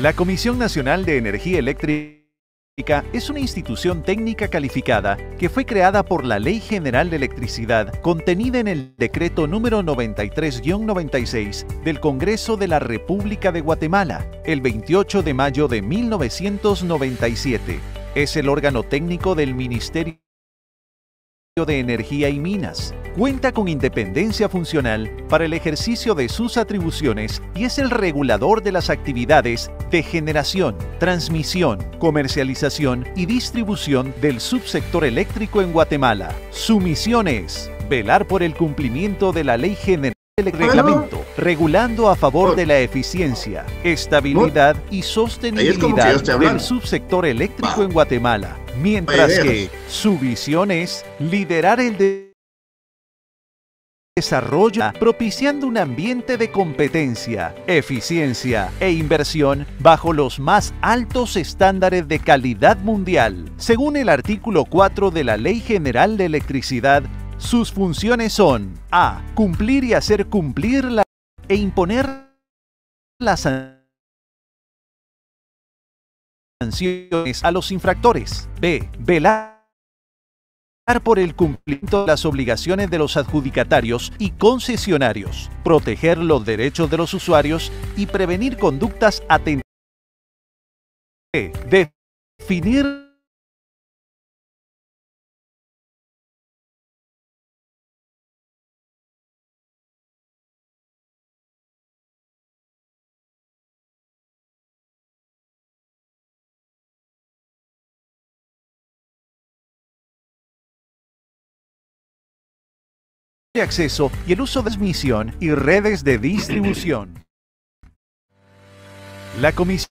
La Comisión Nacional de Energía Eléctrica es una institución técnica calificada que fue creada por la Ley General de Electricidad contenida en el decreto número 93-96 del Congreso de la República de Guatemala el 28 de mayo de 1997. Es el órgano técnico del Ministerio de Energía y Minas. Cuenta con independencia funcional para el ejercicio de sus atribuciones y es el regulador de las actividades de generación, transmisión, comercialización y distribución del subsector eléctrico en Guatemala. Su misión es velar por el cumplimiento de la Ley General del reglamento, regulando a favor de la eficiencia, estabilidad y sostenibilidad del subsector eléctrico en Guatemala mientras que su visión es liderar el desarrollo propiciando un ambiente de competencia, eficiencia e inversión bajo los más altos estándares de calidad mundial. Según el artículo 4 de la Ley General de Electricidad, sus funciones son a. cumplir y hacer cumplir la e imponer las sanciones a los infractores. B. Velar por el cumplimiento de las obligaciones de los adjudicatarios y concesionarios, proteger los derechos de los usuarios y prevenir conductas atentas. Definir de acceso y el uso de transmisión y redes de distribución. La Comisión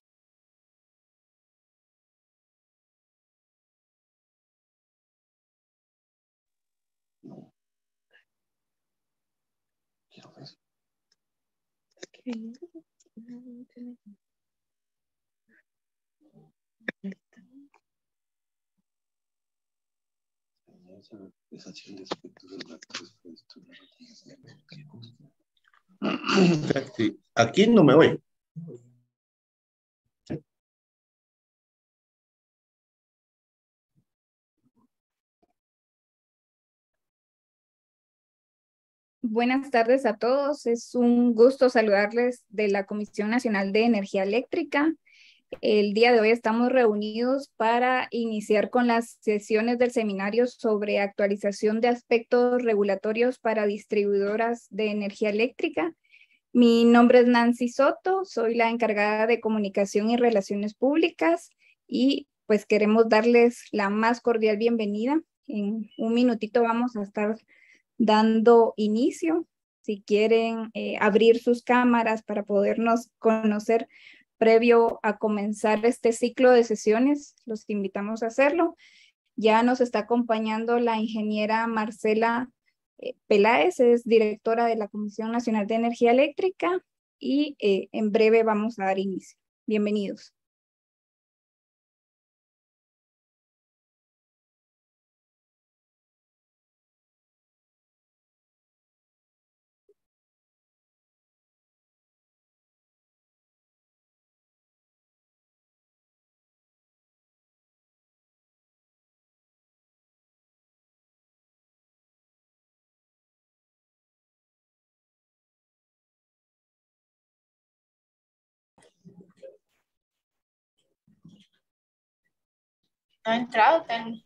Aquí no me voy. Buenas tardes a todos. Es un gusto saludarles de la Comisión Nacional de Energía Eléctrica. El día de hoy estamos reunidos para iniciar con las sesiones del seminario sobre actualización de aspectos regulatorios para distribuidoras de energía eléctrica. Mi nombre es Nancy Soto, soy la encargada de comunicación y relaciones públicas y pues queremos darles la más cordial bienvenida. En un minutito vamos a estar dando inicio. Si quieren eh, abrir sus cámaras para podernos conocer previo a comenzar este ciclo de sesiones, los invitamos a hacerlo. Ya nos está acompañando la ingeniera Marcela eh, Peláez, es directora de la Comisión Nacional de Energía Eléctrica y eh, en breve vamos a dar inicio. Bienvenidos. No ha entrado, ten.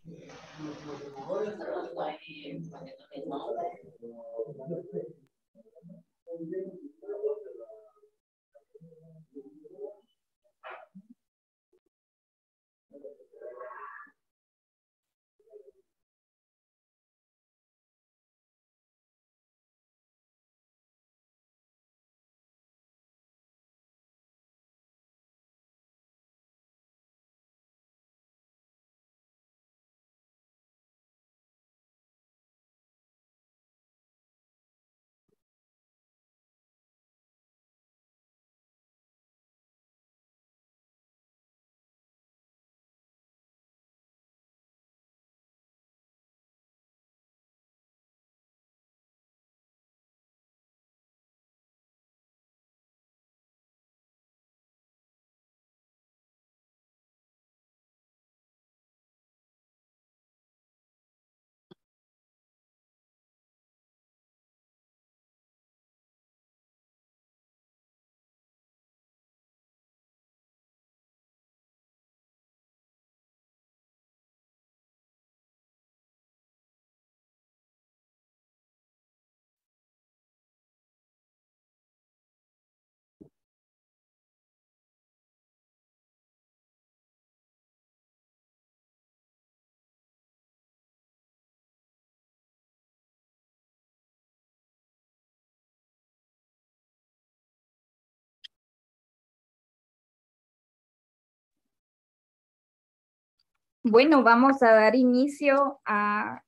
Bueno, vamos a dar inicio a,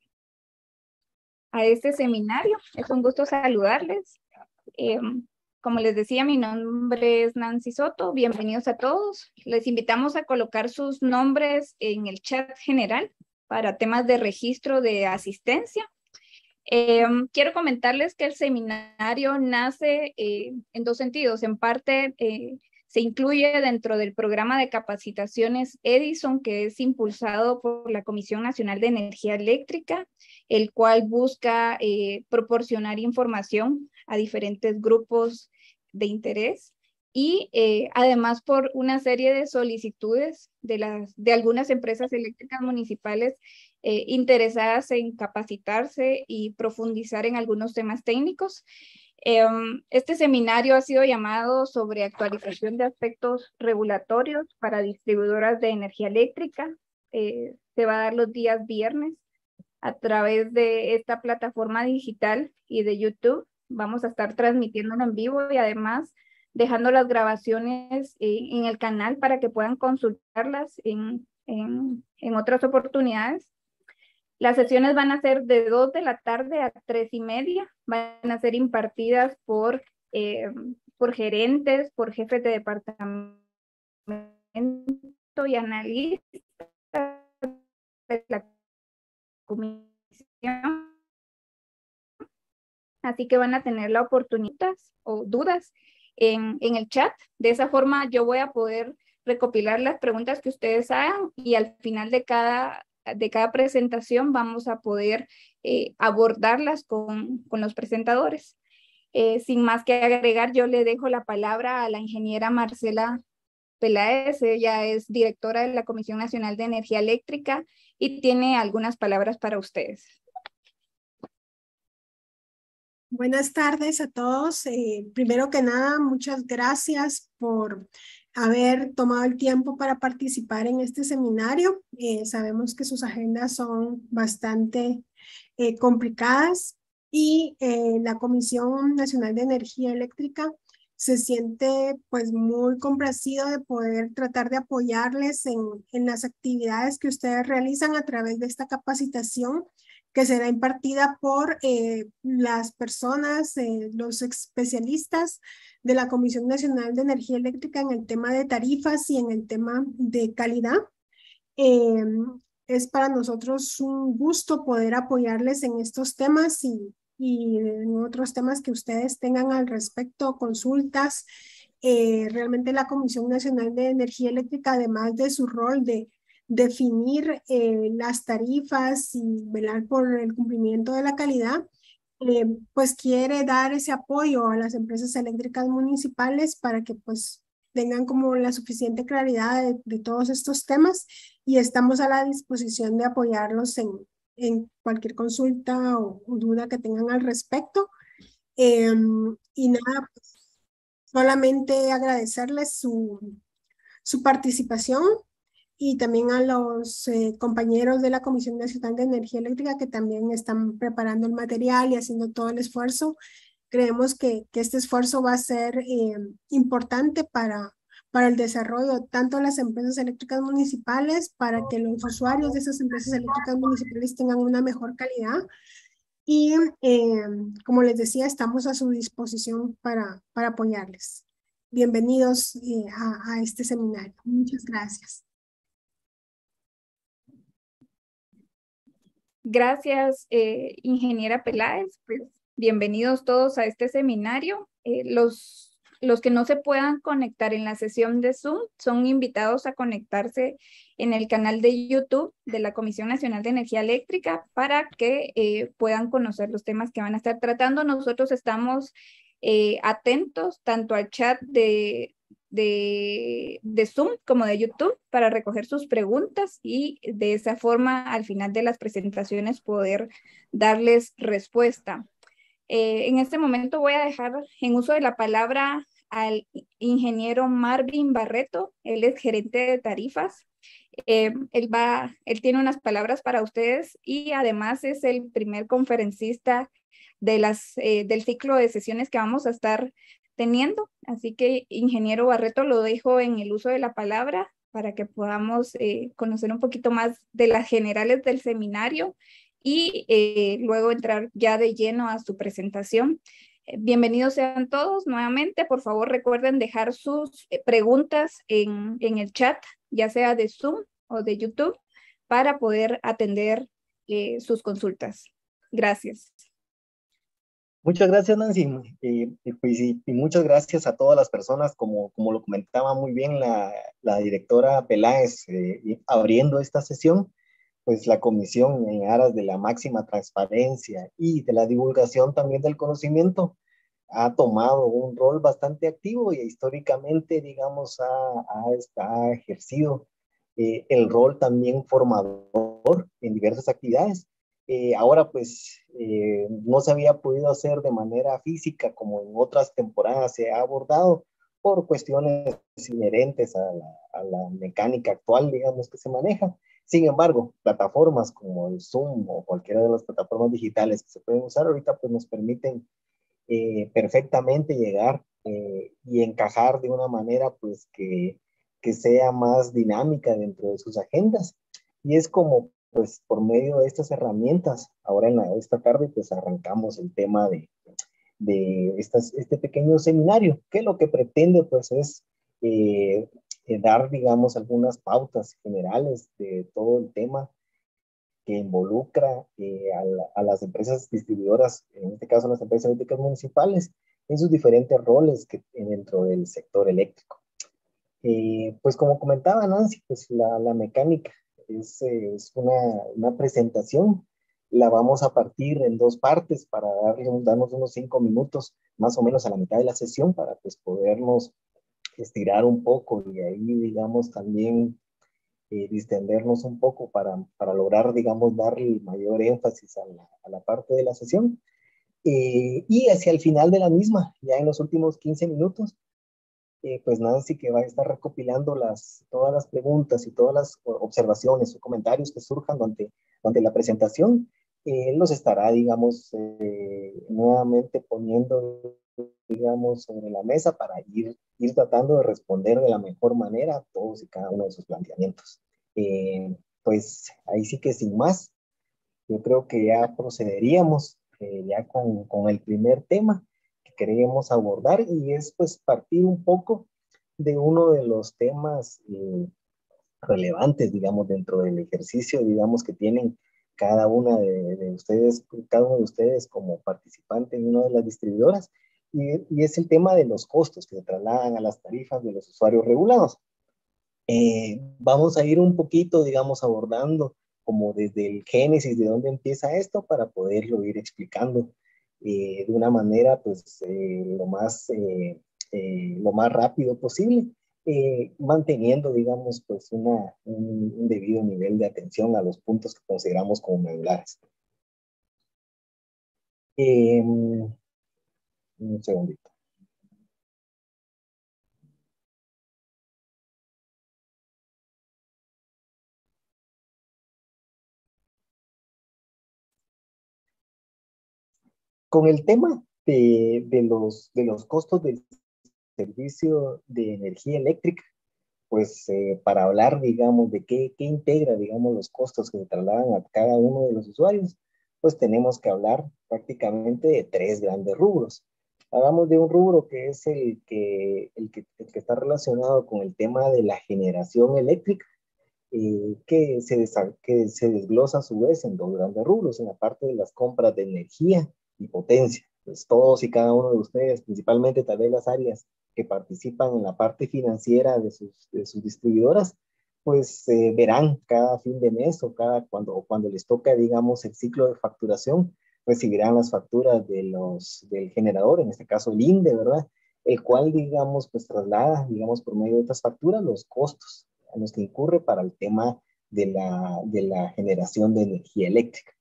a este seminario. Es un gusto saludarles. Em, como les decía, mi nombre es Nancy Soto. Bienvenidos a todos. Les invitamos a colocar sus nombres en el chat general para temas de registro de asistencia. Em, quiero comentarles que el seminario nace eh, en dos sentidos. En parte, eh, se incluye dentro del programa de capacitaciones Edison, que es impulsado por la Comisión Nacional de Energía Eléctrica, el cual busca eh, proporcionar información a diferentes grupos de interés y eh, además por una serie de solicitudes de, las, de algunas empresas eléctricas municipales eh, interesadas en capacitarse y profundizar en algunos temas técnicos. Em, este seminario ha sido llamado sobre actualización de aspectos regulatorios para distribuidoras de energía eléctrica. Eh, se va a dar los días viernes a través de esta plataforma digital y de YouTube. Vamos a estar transmitiéndolo en vivo y además dejando las grabaciones eh, en el canal para que puedan consultarlas en, en, en otras oportunidades. Las sesiones van a ser de 2 de la tarde a 3 y media. Van a ser impartidas por, eh, por gerentes, por jefes de departamento y analistas de la comisión. Así que van a tener la oportunidad o dudas en, en el chat. De esa forma yo voy a poder recopilar las preguntas que ustedes hagan y al final de cada de cada presentación vamos a poder eh, abordarlas con, con, los presentadores. Eh, sin más que agregar, yo le dejo la palabra a la ingeniera Marcela Peláez. Ella es directora de la Comisión Nacional de Energía Eléctrica y tiene algunas palabras para ustedes. Buenas tardes a todos. Eh, primero que nada, muchas gracias por haber tomado el tiempo para participar en este seminario. Eh, sabemos que sus agendas son bastante eh, complicadas y eh, la Comisión Nacional de Energía Eléctrica se siente pues muy complacido de poder tratar de apoyarles en, en las actividades que ustedes realizan a través de esta capacitación que será impartida por las personas, los especialistas de la Comisión Nacional de Energía Eléctrica en el tema de tarifas y en el tema de calidad. Eh, es para nosotros un gusto poder apoyarles en estos temas y, y en otros temas que ustedes tengan al respecto, consultas. Eh, realmente la Comisión Nacional de Energía Eléctrica, además de su rol de definir eh, las tarifas y velar por el cumplimiento de la calidad, eh, pues quiere dar ese apoyo a las empresas eléctricas municipales para que pues tengan como la suficiente claridad de, todos estos temas y estamos a la disposición de apoyarlos en, en cualquier consulta o, duda que tengan al respecto. Em, y nada, pues, solamente agradecerles su, su participación y también a los eh, compañeros de la Comisión Nacional de Energía Eléctrica que también están preparando el material y haciendo todo el esfuerzo. Creemos que, que este esfuerzo va a ser eh, importante para, para el desarrollo tanto de las empresas eléctricas municipales, para que los usuarios de esas empresas eléctricas municipales tengan una mejor calidad. Y eh, como les decía, estamos a su disposición para, para apoyarles. Bienvenidos a, a este seminario. Muchas gracias. Gracias, eh, ingeniera Peláez. Pues, bienvenidos todos a este seminario. Eh, los, los que no se puedan conectar en la sesión de Zoom son invitados a conectarse en el canal de YouTube de la Comisión Nacional de Energía Eléctrica para que eh, puedan conocer los temas que van a estar tratando. Nosotros estamos atentos tanto al chat de, de, de, Zoom como de YouTube para recoger sus preguntas y de esa forma al final de las presentaciones poder darles respuesta. Eh, en este momento voy a dejar en uso de la palabra al ingeniero Marvin Barreto, él es gerente de tarifas. Eh, él, va, él tiene unas palabras para ustedes y además es el primer conferencista de las, eh, del ciclo de sesiones que vamos a estar teniendo. Así que, ingeniero Barreto, lo dejo en el uso de la palabra para que podamos eh, conocer un poquito más de las generales del seminario y eh, luego entrar ya de lleno a su presentación. Bienvenidos sean todos nuevamente. Por favor, recuerden dejar sus preguntas en, en el chat, ya sea de Zoom o de YouTube, para poder atender sus consultas. Gracias. Muchas gracias, Nancy. Pues, y, muchas gracias a todas las personas, como, como lo comentaba muy bien la, la directora Peláez, eh, abriendo esta sesión, pues la comisión en aras de la máxima transparencia y de la divulgación también del conocimiento ha tomado un rol bastante activo y históricamente, digamos, ha, ha, ejercido eh, el rol también formador en diversas actividades eh, ahora pues eh, no se había podido hacer de manera física como en otras temporadas se ha abordado por cuestiones inherentes a la, mecánica actual, digamos, que se maneja. Sin embargo, plataformas como el Zoom o cualquiera de las plataformas digitales que se pueden usar ahorita, pues nos permiten eh, perfectamente llegar y encajar de una manera, pues, que, que sea más dinámica dentro de sus agendas. Y es como pues por medio de estas herramientas, ahora en esta tarde, pues arrancamos el tema de, de estas, este pequeño seminario, que lo que pretende pues es eh, eh, dar, digamos, algunas pautas generales de todo el tema que involucra eh, a, las empresas distribuidoras, en este caso las empresas eléctricas municipales, en sus diferentes roles que, dentro del sector eléctrico. pues como comentaba Nancy, pues la, la mecánica es, es una, presentación. La vamos a partir en dos partes para darle, darnos unos cinco minutos más o menos a la mitad de la sesión para pues podernos estirar un poco y ahí digamos también eh, distendernos un poco para, para, lograr digamos darle mayor énfasis a la, a la parte de la sesión. Eh, y hacia el final de la misma, ya en los últimos 15 minutos, eh, pues Nancy que va a estar recopilando las, todas las preguntas y todas las observaciones o comentarios que surjan durante, durante la presentación, eh, los estará, digamos, eh, nuevamente poniendo, digamos, sobre la mesa para ir, ir tratando de responder de la mejor manera a todos y cada uno de sus planteamientos. pues ahí sí que sin más, yo creo que ya procederíamos ya con, con el primer tema, queremos abordar y es pues partir un poco de uno de los temas eh, relevantes, digamos, dentro del ejercicio, digamos, que tienen cada una de, ustedes, cada uno de ustedes como participante en una de las distribuidoras, y, es el tema de los costos que se trasladan a las tarifas de los usuarios regulados. Eh, vamos a ir un poquito, digamos, abordando como desde el génesis de dónde empieza esto para poderlo ir explicando eh, de una manera pues eh, lo, más, eh, lo más rápido posible, manteniendo digamos pues una, un, debido nivel de atención a los puntos que consideramos como medulares. un segundito. Con el tema de, de, los, de los costos del servicio de energía eléctrica, pues eh, para hablar, digamos, de qué, qué, integra, digamos, los costos que se trasladan a cada uno de los usuarios, pues tenemos que hablar prácticamente de tres grandes rubros. Hablamos de un rubro que es el que, el que, el que está relacionado con el tema de la generación eléctrica, eh, que, se, que se desglosa a su vez en dos grandes rubros, en la parte de las compras de energía y potencia. Pues todos y cada uno de ustedes, principalmente tal vez las áreas que participan en la parte financiera de sus, de sus distribuidoras, pues verán cada fin de mes o cada cuando, cuando les toca, digamos, el ciclo de facturación, recibirán las facturas de los, del generador, en este caso el INDE, ¿verdad? El cual, digamos, pues traslada, digamos, por medio de estas facturas los costos a los que incurre para el tema de la, de la generación de energía eléctrica.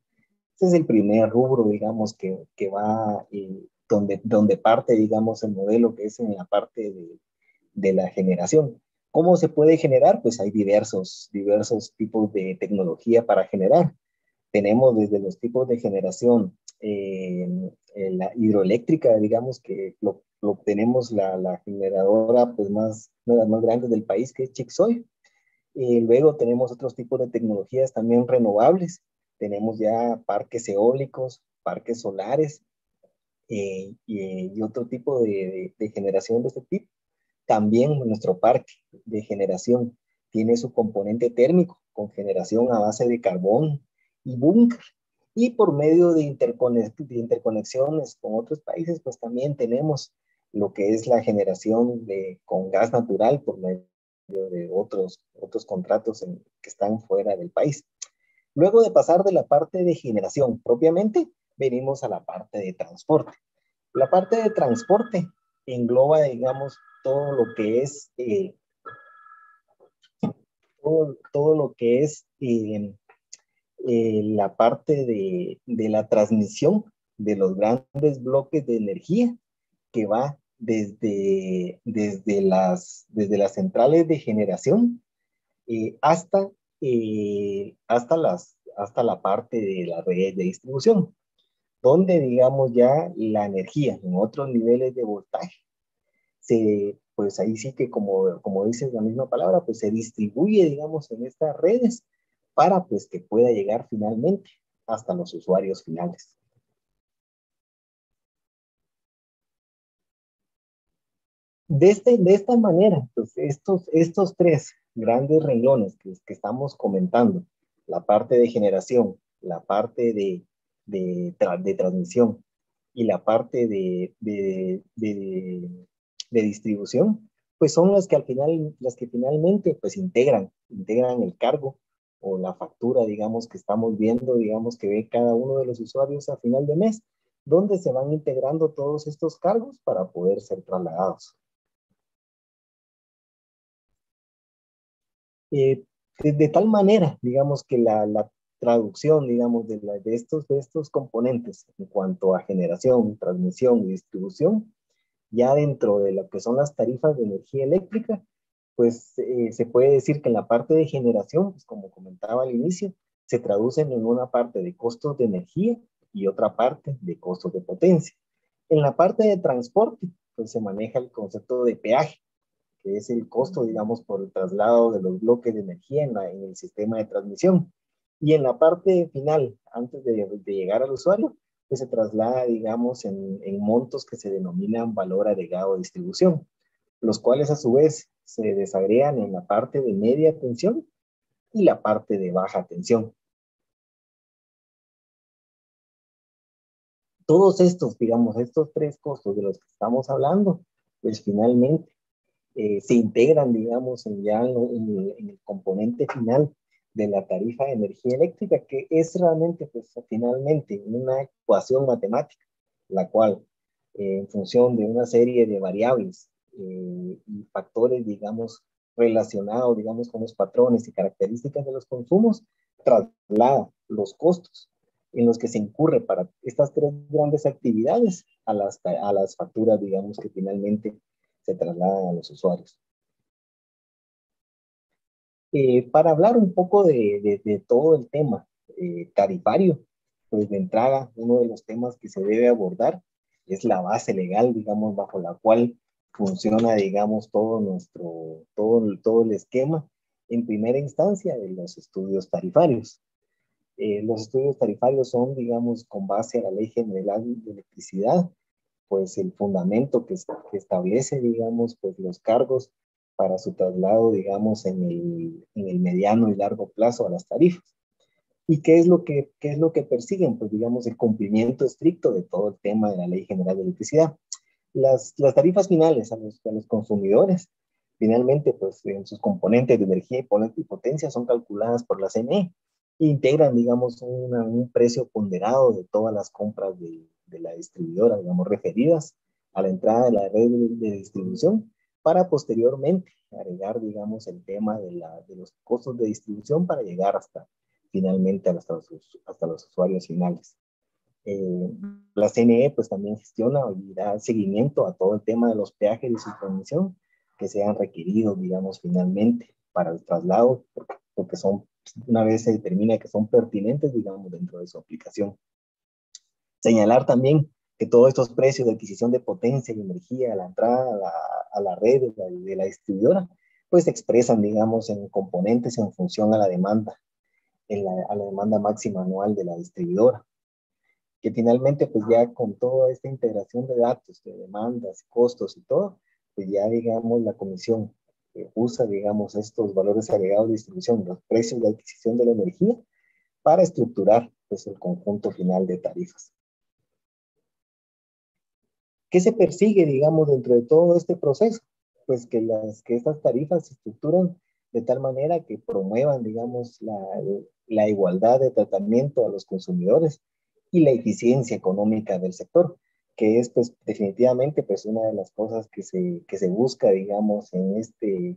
Ese es el primer rubro, digamos, que, que va, eh, donde, donde parte, digamos, el modelo que es en la parte de, de, la generación. ¿Cómo se puede generar? Pues hay diversos, diversos tipos de tecnología para generar. Tenemos desde los tipos de generación, eh, la hidroeléctrica, digamos, que lo, tenemos la, generadora pues más, una de las más grandes del país, que es Chixoy. Y luego tenemos otros tipos de tecnologías también renovables. Tenemos ya parques eólicos, parques solares eh, y, otro tipo de, de, generación de este tipo. También nuestro parque de generación tiene su componente térmico con generación a base de carbón y búnker. Y por medio de, de interconexiones con otros países, pues también tenemos lo que es la generación de, con gas natural por medio de otros, otros contratos que están fuera del país. Luego de pasar de la parte de generación propiamente, venimos a la parte de transporte. La parte de transporte engloba, digamos, todo lo que es, eh, todo, lo que es eh, eh, la parte de, la transmisión de los grandes bloques de energía que va desde, desde, las, desde las centrales de generación eh, hasta, eh, hasta, las, hasta la parte de la red de distribución, donde digamos ya la energía en otros niveles de voltaje, se, pues ahí sí que como, como dice la misma palabra, pues se distribuye digamos en estas redes para pues que pueda llegar finalmente hasta los usuarios finales. De, este, de esta manera, pues estos, estos tres grandes renglones que, estamos comentando, la parte de generación, la parte de, de, transmisión y la parte de, de, de, distribución, pues son las que al final, las que finalmente pues integran, integran el cargo o la factura, digamos, que estamos viendo, digamos, que ve cada uno de los usuarios a final de mes, donde se van integrando todos estos cargos para poder ser trasladados. Eh, de, tal manera, digamos, que la, la traducción, digamos, de, de, estos, de estos componentes en cuanto a generación, transmisión y distribución, ya dentro de lo que son las tarifas de energía eléctrica, pues eh, se puede decir que en la parte de generación, pues como comentaba al inicio, se traducen en una parte de costos de energía y otra parte de costos de potencia. En la parte de transporte, pues se maneja el concepto de peaje, es el costo, digamos, por el traslado de los bloques de energía en, el sistema de transmisión. Y en la parte final, antes de, llegar al usuario, pues se traslada, digamos, en, en, montos que se denominan valor agregado de distribución, los cuales a su vez se desagregan en la parte de media tensión y la parte de baja tensión. Todos estos, digamos, estos tres costos de los que estamos hablando, pues finalmente eh, se integran, digamos, en ya en, el componente final de la tarifa de energía eléctrica, que es realmente, pues, finalmente una ecuación matemática, la cual, eh, en función de una serie de variables eh, y factores, digamos, relacionados, digamos, con los patrones y características de los consumos, traslada los costos en los que se incurre para estas tres grandes actividades a las, a las facturas, digamos, que finalmente se trasladan a los usuarios. Eh, para hablar un poco de, de, todo el tema eh, tarifario, pues de entrada, uno de los temas que se debe abordar es la base legal, digamos, bajo la cual funciona, digamos, todo nuestro, todo, todo el esquema en primera instancia de los estudios tarifarios. Eh, los estudios tarifarios son, digamos, con base a la Ley General de Electricidad, pues el fundamento que, establece, digamos, pues los cargos para su traslado, digamos, en el, en el, mediano y largo plazo a las tarifas. ¿Y qué es, lo que, qué es lo que persiguen? Pues, digamos, el cumplimiento estricto de todo el tema de la Ley General de Electricidad. Las, las tarifas finales a los, a los consumidores, finalmente, pues, en sus componentes de energía y potencia son calculadas por la CNE e integran, digamos, un precio ponderado de todas las compras de, de la distribuidora, digamos, referidas a la entrada de la red de, distribución para posteriormente agregar, digamos, el tema de, la, de, los costos de distribución para llegar hasta finalmente hasta los, hasta los usuarios finales. Eh, la CNE pues también gestiona y da seguimiento a todo el tema de los peajes y su transmisión que sean requeridos, digamos, finalmente para el traslado, porque, porque son, una vez se determina que son pertinentes, digamos, dentro de su aplicación. Señalar también que todos estos precios de adquisición de potencia y energía a la entrada a la, red de la, distribuidora, pues se expresan, digamos, en componentes en función a la demanda, en la, a la demanda máxima anual de la distribuidora. Que finalmente, pues ya con toda esta integración de datos, de demandas, costos y todo, pues ya, digamos, la comisión usa, digamos, estos valores agregados de distribución, los precios de adquisición de la energía, para estructurar, pues, el conjunto final de tarifas. ¿Qué se persigue, digamos, dentro de todo este proceso? Pues que, las, que estas tarifas se estructuran de tal manera que promuevan, digamos, la, la igualdad de tratamiento a los consumidores y la eficiencia económica del sector, que es pues definitivamente pues una de las cosas que se, que se busca, digamos, en este,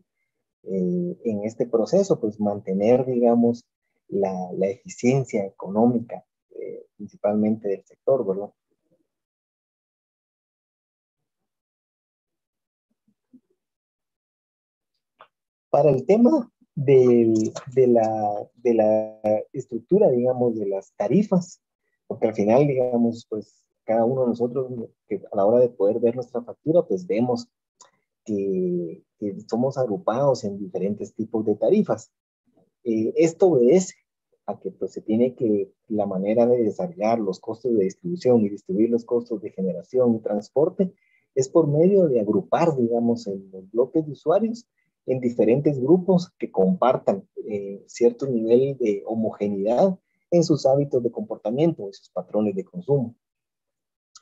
eh, en este proceso, pues mantener, digamos, la, la eficiencia económica, eh, principalmente del sector, ¿verdad? Para el tema de, la, estructura, digamos, de las tarifas, porque al final, digamos, pues cada uno de nosotros, que a la hora de poder ver nuestra factura, pues vemos que, somos agrupados en diferentes tipos de tarifas. Eh, esto obedece a que pues, se tiene que, la manera de desarrollar los costos de distribución y distribuir los costos de generación y transporte es por medio de agrupar, digamos, en los bloques de usuarios en diferentes grupos que compartan eh, cierto nivel de homogeneidad en sus hábitos de comportamiento, en sus patrones de consumo.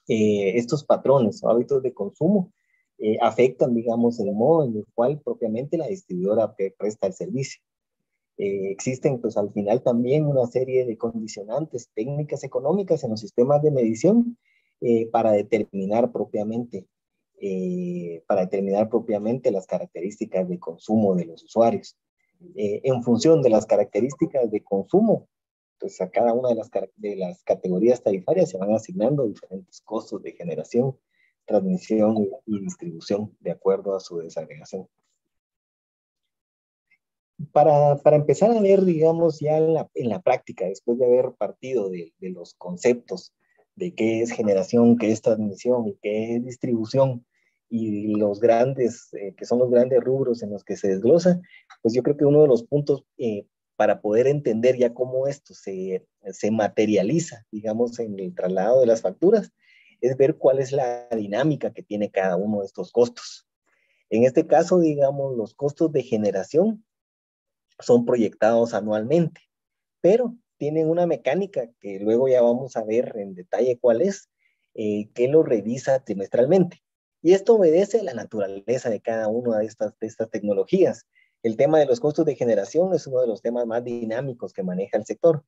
Eh, estos patrones o hábitos de consumo eh, afectan, digamos, el modo en el cual propiamente la distribuidora presta el servicio. existen, pues, al final también una serie de condicionantes técnicas económicas en los sistemas de medición para determinar propiamente eh, para determinar propiamente las características de consumo de los usuarios. Eh, en función de las características de consumo, pues a cada una de las, de las categorías tarifarias se van asignando diferentes costos de generación, transmisión y, distribución de acuerdo a su desagregación. Para, para, empezar a ver, digamos, ya en la, en la práctica, después de haber partido de, de, los conceptos de qué es generación, qué es transmisión y qué es distribución, y los grandes, eh, que son los grandes rubros en los que se desglosa, pues yo creo que uno de los puntos eh, para poder entender ya cómo esto se, se materializa, digamos, en el traslado de las facturas, es ver cuál es la dinámica que tiene cada uno de estos costos. En este caso, digamos, los costos de generación son proyectados anualmente, pero tienen una mecánica que luego ya vamos a ver en detalle cuál es, eh, que lo revisa trimestralmente. Y esto obedece a la naturaleza de cada una de estas, de estas tecnologías. El tema de los costos de generación es uno de los temas más dinámicos que maneja el sector.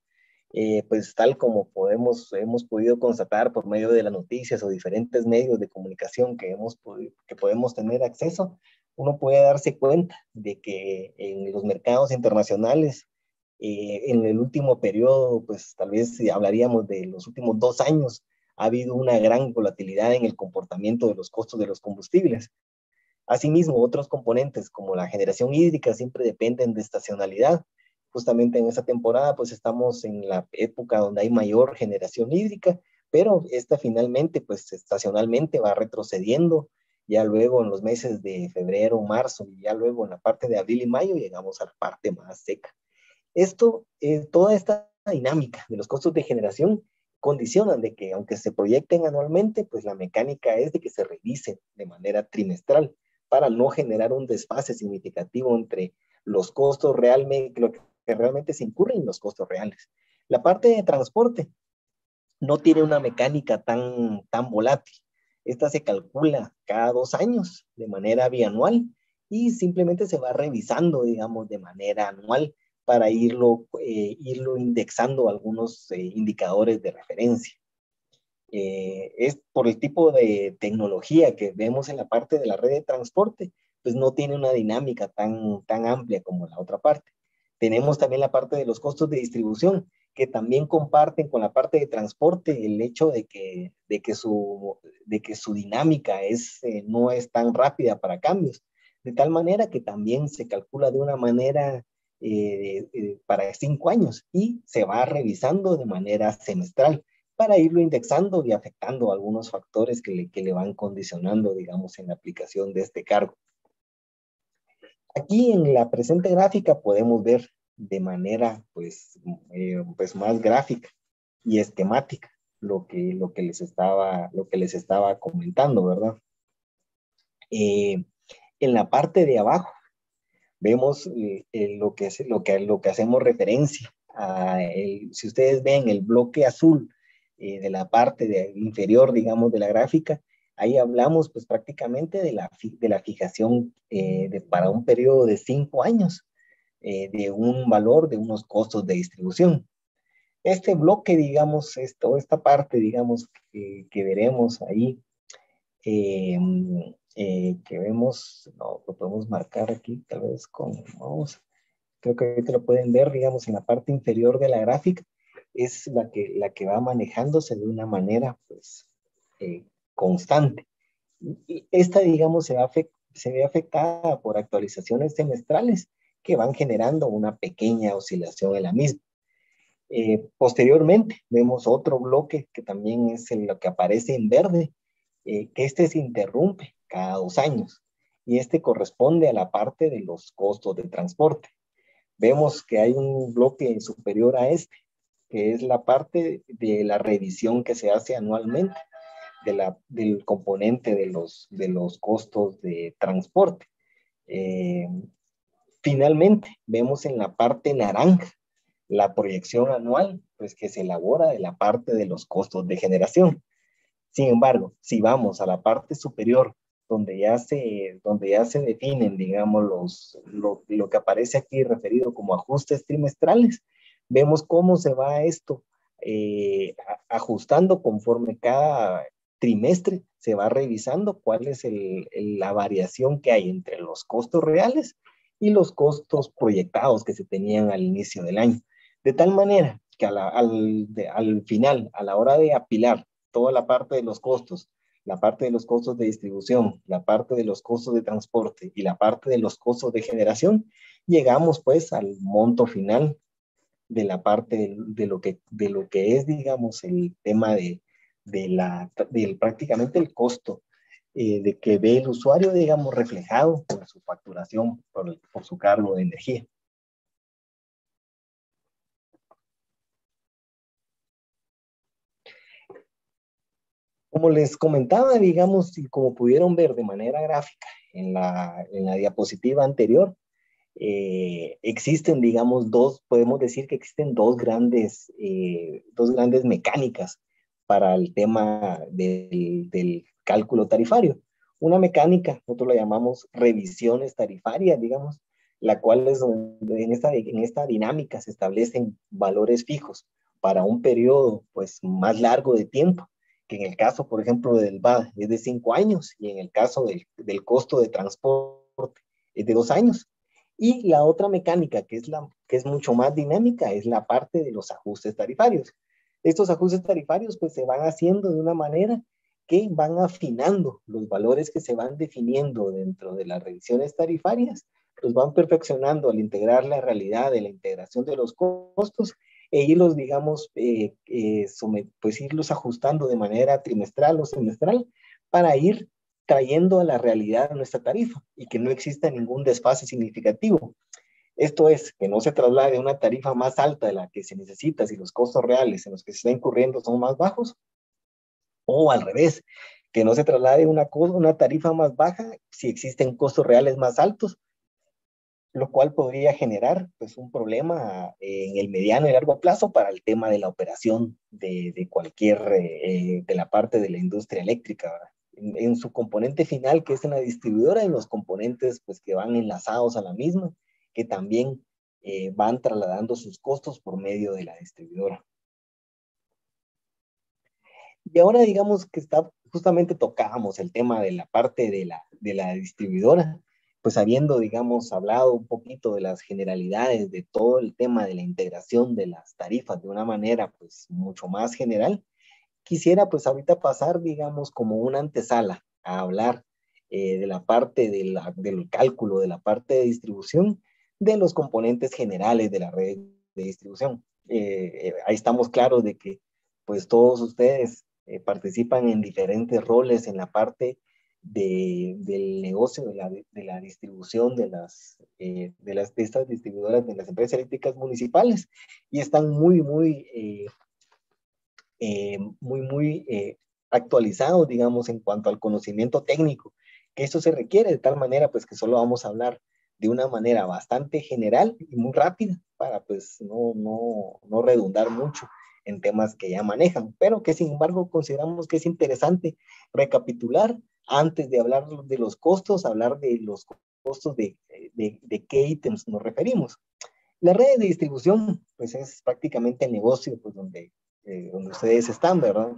Eh, pues tal como podemos, hemos podido constatar por medio de las noticias o diferentes medios de comunicación que, hemos, que podemos tener acceso, uno puede darse cuenta de que en los mercados internacionales eh, en el último periodo, pues tal vez hablaríamos de los últimos dos años, ha habido una gran volatilidad en el comportamiento de los costos de los combustibles. Asimismo, otros componentes como la generación hídrica siempre dependen de estacionalidad. Justamente en esta temporada, pues estamos en la época donde hay mayor generación hídrica, pero esta finalmente, pues estacionalmente va retrocediendo. Ya luego en los meses de febrero, marzo y ya luego en la parte de abril y mayo llegamos a la parte más seca. Esto, eh, toda esta dinámica de los costos de generación condicionan de que aunque se proyecten anualmente, pues la mecánica es de que se revisen de manera trimestral para no generar un desfase significativo entre los costos realmente, lo que realmente se incurren y los costos reales. La parte de transporte no tiene una mecánica tan, tan volátil. Esta se calcula cada dos años de manera bianual y simplemente se va revisando, digamos, de manera anual para irlo, eh, irlo indexando algunos eh, indicadores de referencia. Eh, es por el tipo de tecnología que vemos en la parte de la red de transporte, pues no tiene una dinámica tan, tan amplia como la otra parte. Tenemos también la parte de los costos de distribución, que también comparten con la parte de transporte el hecho de que, de que, su, de que su dinámica es, no es tan rápida para cambios, de tal manera que también se calcula de una manera eh, eh, para cinco años y se va revisando de manera semestral para irlo indexando y afectando algunos factores que le, que le van condicionando, digamos, en la aplicación de este cargo. Aquí en la presente gráfica podemos ver de manera pues, eh, pues más gráfica y esquemática lo que, lo que, les, estaba, lo que les estaba comentando, ¿verdad? Eh, en la parte de abajo vemos eh, lo, que, lo, que, lo que hacemos referencia. A si ustedes ven el bloque azul de la parte de, inferior, digamos, de la gráfica, ahí hablamos pues prácticamente de la, de la fijación de, para un periodo de cinco años eh, de un valor de unos costos de distribución. Este bloque, digamos, esto, esta parte, digamos, que, que veremos ahí, eh, eh, que vemos, no, lo podemos marcar aquí tal vez con, vamos, creo que ahorita lo pueden ver, digamos, en la parte inferior de la gráfica, es la que, la que va manejándose de una manera, pues, constante. Y esta, digamos, se, se ve afectada por actualizaciones semestrales que van generando una pequeña oscilación en la misma. Eh, posteriormente vemos otro bloque que también es lo que aparece en verde, eh, que este se interrumpe cada dos años y este corresponde a la parte de los costos de transporte. Vemos que hay un bloque superior a este, que es la parte de la revisión que se hace anualmente de la, del componente de los, de los costos de transporte. Eh, Finalmente, vemos en la parte naranja la proyección anual, pues que se elabora de la parte de los costos de generación. Sin embargo, si vamos a la parte superior, donde ya se, donde ya se definen, digamos, los, lo, lo que aparece aquí referido como ajustes trimestrales, vemos cómo se va esto eh, ajustando conforme cada trimestre se va revisando cuál es el, la variación que hay entre los costos reales y los costos proyectados que se tenían al inicio del año. De tal manera que al, al final, a la hora de apilar toda la parte de los costos, la parte de los costos de distribución, la parte de los costos de transporte y la parte de los costos de generación, llegamos pues al monto final de la parte de, lo, que, de lo que es, digamos, el tema de, de la, del prácticamente el costo eh, de que ve el usuario, digamos, reflejado por su facturación, por, por su cargo de energía. Como les comentaba, digamos, y como pudieron ver de manera gráfica en la, en la diapositiva anterior, eh, existen, digamos, dos, podemos decir que existen dos grandes, eh, dos grandes mecánicas para el tema del, del, cálculo tarifario. Una mecánica, nosotros la llamamos revisiones tarifarias, digamos, la cual es en esta, en esta dinámica se establecen valores fijos para un periodo pues más largo de tiempo, que en el caso, por ejemplo, del BAD es de cinco años y en el caso del, del costo de transporte es de dos años. Y la otra mecánica, que es, la, que es mucho más dinámica, es la parte de los ajustes tarifarios. Estos ajustes tarifarios pues se van haciendo de una manera que van afinando los valores que se van definiendo dentro de las revisiones tarifarias, los van perfeccionando al integrar la realidad de la integración de los costos e irlos, digamos, eh, eh, pues irlos ajustando de manera trimestral o semestral para ir trayendo a la realidad nuestra tarifa y que no exista ningún desfase significativo. Esto es, que no se traslade una tarifa más alta de la que se necesita si los costos reales en los que se está incurriendo son más bajos, o al revés, que no se traslade una, una tarifa más baja si existen costos reales más altos, lo cual podría generar pues, un problema en el mediano y largo plazo para el tema de la operación de, de cualquier, eh, de la parte de la industria eléctrica, en, su componente final, que es en la distribuidora, en los componentes pues, que van enlazados a la misma, que también eh, van trasladando sus costos por medio de la distribuidora. Y ahora digamos que está, justamente tocábamos el tema de la parte de la, de la distribuidora, pues habiendo, digamos, hablado un poquito de las generalidades de todo el tema de la integración de las tarifas de una manera, pues, mucho más general, quisiera, pues, ahorita pasar, digamos, como una antesala a hablar eh, de la parte de la, del cálculo, de la parte de distribución, de los componentes generales de la red de distribución. Eh, eh, ahí estamos claros de que, pues, todos ustedes participan en diferentes roles en la parte de, del negocio de la, de la distribución de las, eh, de las de estas distribuidoras de las empresas eléctricas municipales. Y están muy, muy, eh, eh, muy, muy actualizados, digamos, en cuanto al conocimiento técnico, que esto se requiere de tal manera, pues, que solo vamos a hablar de una manera bastante general y muy rápida para, pues, no, no, no redundar mucho en temas que ya manejan, pero que sin embargo consideramos que es interesante recapitular antes de hablar de los costos, hablar de los costos de, de, qué ítems nos referimos. La red de distribución, pues es prácticamente el negocio pues, donde, eh, donde ustedes están, ¿verdad?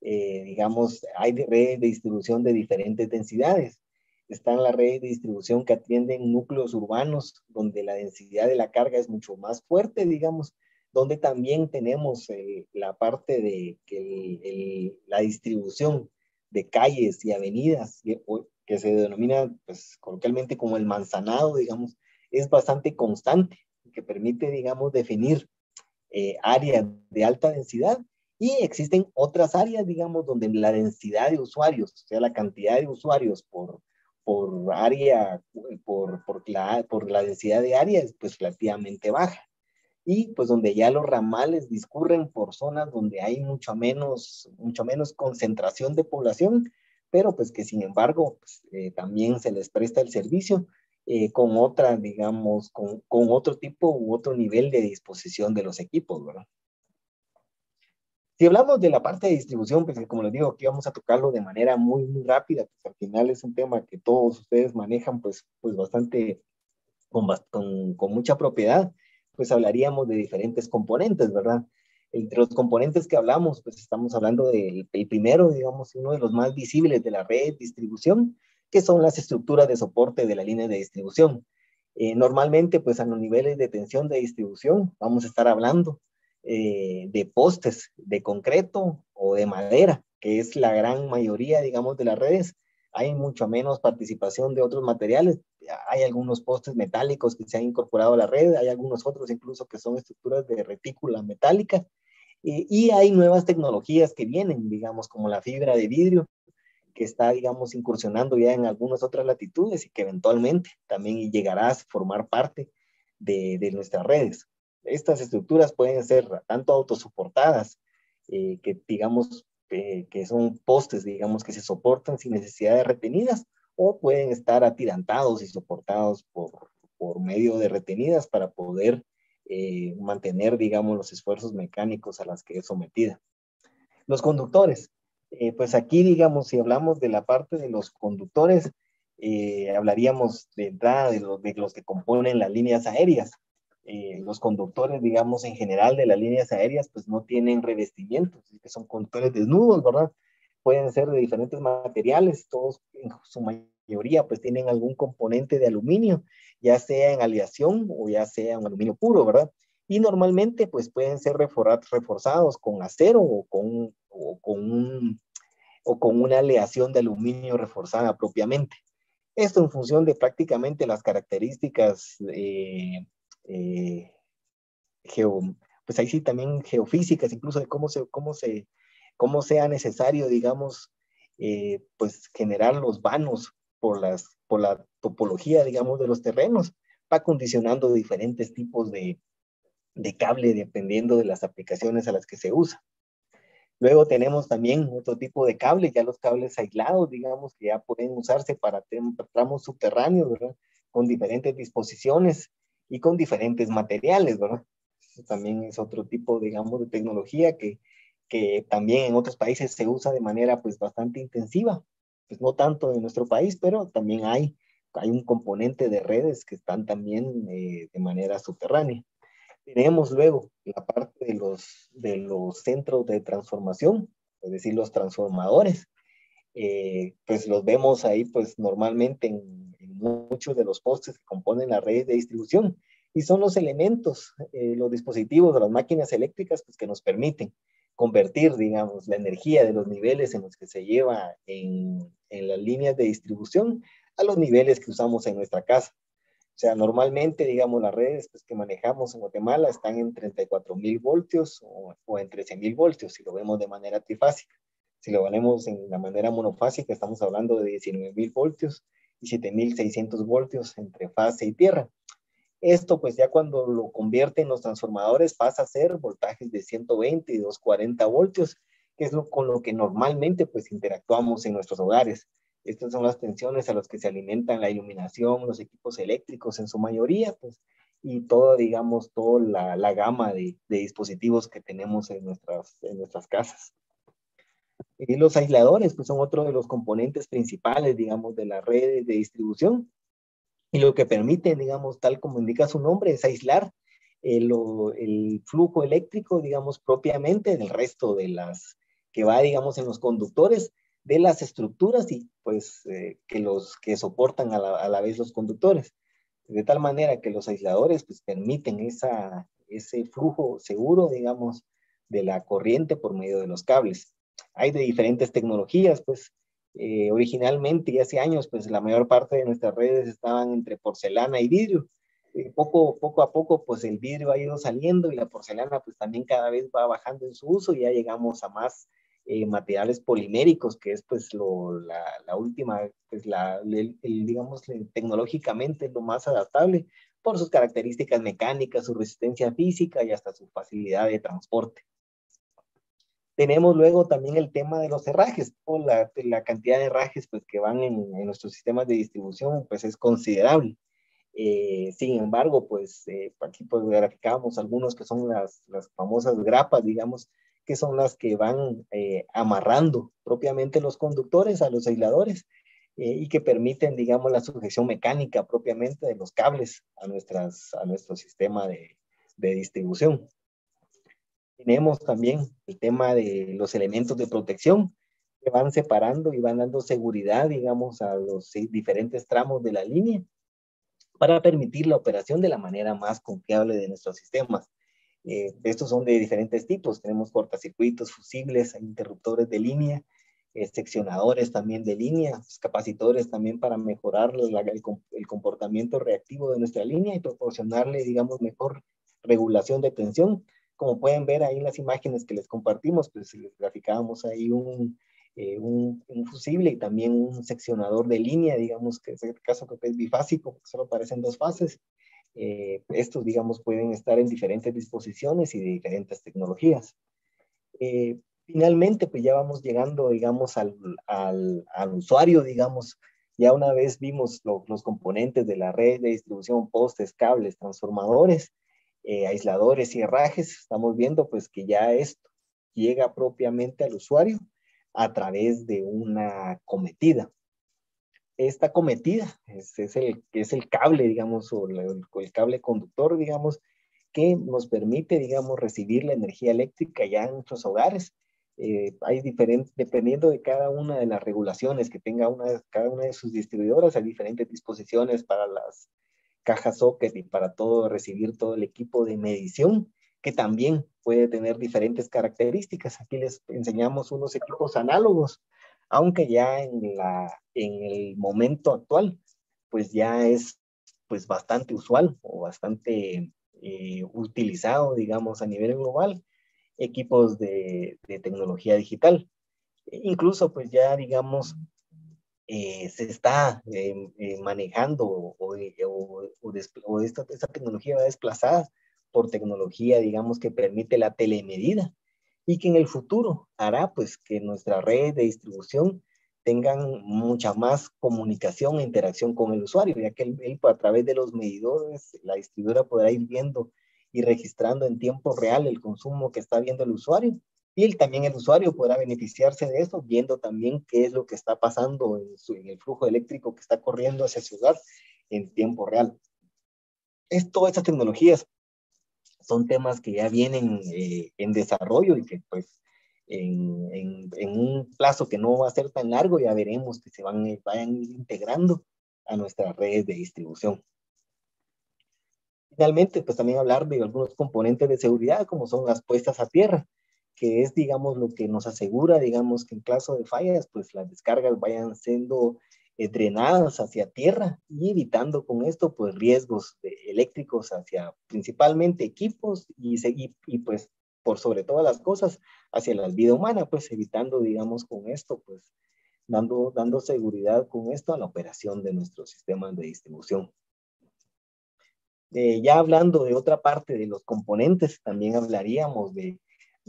Eh, digamos, hay redes de distribución de diferentes densidades. Están las redes de distribución que atienden núcleos urbanos, donde la densidad de la carga es mucho más fuerte, digamos, donde también tenemos eh, la parte de que la distribución de calles y avenidas, que se denomina pues, coloquialmente como el manzanado, digamos, es bastante constante, que permite, digamos, definir eh, áreas de alta densidad. Y existen otras áreas, digamos, donde la densidad de usuarios, o sea, la cantidad de usuarios por, por área, por, por, la, por la densidad de área es pues relativamente baja y pues donde ya los ramales discurren por zonas donde hay mucho menos, mucho menos concentración de población, pero pues que sin embargo pues, eh, también se les presta el servicio eh, con otra, digamos, con, con, otro tipo u otro nivel de disposición de los equipos, ¿verdad? Si hablamos de la parte de distribución, pues como les digo, aquí vamos a tocarlo de manera muy, muy rápida, pues al final es un tema que todos ustedes manejan pues, pues bastante, con, con, con mucha propiedad pues hablaríamos de diferentes componentes, ¿verdad? Entre los componentes que hablamos, pues estamos hablando del primero, digamos, uno de los más visibles de la red distribución, que son las estructuras de soporte de la línea de distribución. Eh, normalmente, pues a los niveles de tensión de distribución, vamos a estar hablando eh, de postes de concreto o de madera, que es la gran mayoría, digamos, de las redes. Hay mucho menos participación de otros materiales, hay algunos postes metálicos que se han incorporado a la red, hay algunos otros incluso que son estructuras de retícula metálica, y hay nuevas tecnologías que vienen, digamos, como la fibra de vidrio, que está, digamos, incursionando ya en algunas otras latitudes y que eventualmente también llegará a formar parte de, nuestras redes. Estas estructuras pueden ser tanto autosoportadas, eh, que digamos, que son postes, digamos, que se soportan sin necesidad de retenidas, o pueden estar atirantados y soportados por, por medio de retenidas para poder eh, mantener, digamos, los esfuerzos mecánicos a las que es sometida. Los conductores, eh, pues aquí, digamos, si hablamos de la parte de los conductores, eh, hablaríamos de entrada de, de, los que componen las líneas aéreas. Los conductores, digamos, en general de las líneas aéreas, pues no tienen revestimientos, que son conductores desnudos, ¿verdad? pueden ser de diferentes materiales, todos en su mayoría pues tienen algún componente de aluminio, ya sea en aleación o ya sea en aluminio puro, ¿verdad? Y normalmente pues pueden ser reforzados con acero o con, o con, un, o con una aleación de aluminio reforzada propiamente. Esto en función de prácticamente las características eh, eh, geo, pues ahí sí también geofísicas, incluso de cómo se, cómo se cómo sea necesario, digamos, eh, pues generar los vanos por, las, por la topología, digamos, de los terrenos, va condicionando diferentes tipos de, de cable dependiendo de las aplicaciones a las que se usa. Luego tenemos también otro tipo de cable, ya los cables aislados, digamos, que ya pueden usarse para tramos subterráneos, ¿verdad? Con diferentes disposiciones y con diferentes materiales, ¿verdad? Eso también es otro tipo, digamos, de tecnología que que también en otros países se usa de manera pues bastante intensiva, pues no tanto en nuestro país, pero también hay, hay un componente de redes que están también eh, de manera subterránea. Tenemos luego la parte de los, de los centros de transformación, es decir, los transformadores. Eh, pues los vemos ahí pues normalmente en, muchos de los postes que componen la red de distribución y son los elementos, eh, los dispositivos de las máquinas eléctricas pues que nos permiten convertir, digamos, la energía de los niveles en los que se lleva en, en las líneas de distribución a los niveles que usamos en nuestra casa. O sea, normalmente, digamos, las redes pues, que manejamos en Guatemala están en 34 mil voltios o, o, en 13 mil voltios, si lo vemos de manera trifásica. Si lo valemos en la manera monofásica, estamos hablando de 19.000 voltios y 7.600 voltios entre fase y tierra. Esto, pues ya cuando lo convierte en los transformadores, pasa a ser voltajes de 120 y 240 voltios, que es lo, con lo que normalmente pues interactuamos en nuestros hogares. Estas son las tensiones a las que se alimentan la iluminación, los equipos eléctricos en su mayoría, pues, y todo, digamos, toda la, la gama de, de, dispositivos que tenemos en nuestras, en nuestras casas. Y los aisladores, pues son otro de los componentes principales, digamos, de la red de distribución. Y lo que permite, digamos, tal como indica su nombre, es aislar el, el flujo eléctrico, digamos, propiamente del resto de las que va, digamos, en los conductores de las estructuras y pues eh, que los que soportan a la, a la, vez los conductores. De tal manera que los aisladores pues permiten esa, ese flujo seguro, digamos, de la corriente por medio de los cables. Hay de diferentes tecnologías, pues eh, originalmente y hace años, pues la mayor parte de nuestras redes estaban entre porcelana y vidrio. Eh, poco, poco a poco, pues el vidrio ha ido saliendo y la porcelana, pues también cada vez va bajando en su uso y ya llegamos a más eh, materiales poliméricos, que es pues lo, la, la última, pues la, digamos, tecnológicamente lo más adaptable por sus características mecánicas, su resistencia física y hasta su facilidad de transporte. Tenemos luego también el tema de los herrajes, o la, la cantidad de herrajes pues, que van en, en, nuestros sistemas de distribución pues, es considerable. Eh, sin embargo, pues eh, aquí pues graficamos algunos que son las, las famosas grapas, digamos, que son las que van eh, amarrando propiamente los conductores a los aisladores eh, y que permiten, digamos, la sujeción mecánica propiamente de los cables a, nuestras, a nuestro sistema de, de distribución. Tenemos también el tema de los elementos de protección que van separando y van dando seguridad, digamos, a los diferentes tramos de la línea para permitir la operación de la manera más confiable de nuestros sistemas. Eh, estos son de diferentes tipos. Tenemos cortacircuitos, fusibles, interruptores de línea, eh, seccionadores también de línea, capacitores también para mejorar la, el, el, comportamiento reactivo de nuestra línea y proporcionarle, digamos, mejor regulación de tensión como pueden ver ahí en las imágenes que les compartimos, pues les graficábamos ahí un, eh, un, un, fusible y también un seccionador de línea, digamos que es el caso que es bifásico, solo aparecen dos fases. Eh, estos, digamos, pueden estar en diferentes disposiciones y de diferentes tecnologías. Eh, finalmente, pues ya vamos llegando, digamos, al, al, al usuario, digamos, ya una vez vimos lo, los componentes de la red de distribución, postes, cables, transformadores, eh, aisladores y herrajes, estamos viendo pues que ya esto llega propiamente al usuario a través de una cometida. Esta cometida es, es, el, es el cable, digamos, o el, el cable conductor, digamos, que nos permite, digamos, recibir la energía eléctrica ya en nuestros hogares. Eh, hay diferentes, dependiendo de cada una de las regulaciones que tenga una, cada una de sus distribuidoras, hay diferentes disposiciones para las caja socket y para todo recibir todo el equipo de medición, que también puede tener diferentes características. Aquí les enseñamos unos equipos análogos, aunque ya en, la, en el momento actual, pues ya es pues bastante usual o bastante eh, utilizado, digamos, a nivel global, equipos de, de tecnología digital. incluso, pues ya, digamos, eh, se está eh, eh, manejando o, esta, tecnología va desplazada por tecnología, digamos, que permite la telemedida y que en el futuro hará pues que nuestra red de distribución tengan mucha más comunicación e interacción con el usuario, ya que él, él a través de los medidores, la distribuidora podrá ir viendo y registrando en tiempo real el consumo que está viendo el usuario y también el usuario podrá beneficiarse de eso, viendo también qué es lo que está pasando en, su, en el flujo eléctrico que está corriendo hacia hogar en tiempo real. Es, todas estas tecnologías son temas que ya vienen eh, en desarrollo y que pues en, en, en, un plazo que no va a ser tan largo ya veremos que se van, vayan integrando a nuestras redes de distribución. Finalmente, pues también hablar de algunos componentes de seguridad como son las puestas a tierra que es, digamos, lo que nos asegura, digamos, que en caso de fallas, pues las descargas vayan siendo eh, drenadas hacia tierra y evitando con esto, pues, riesgos eléctricos hacia principalmente equipos y, pues por sobre todas las cosas, hacia la vida humana, pues evitando, digamos, con esto, pues dando, dando seguridad con esto a la operación de nuestros sistemas de distribución. Eh, ya hablando de otra parte de los componentes, también hablaríamos de,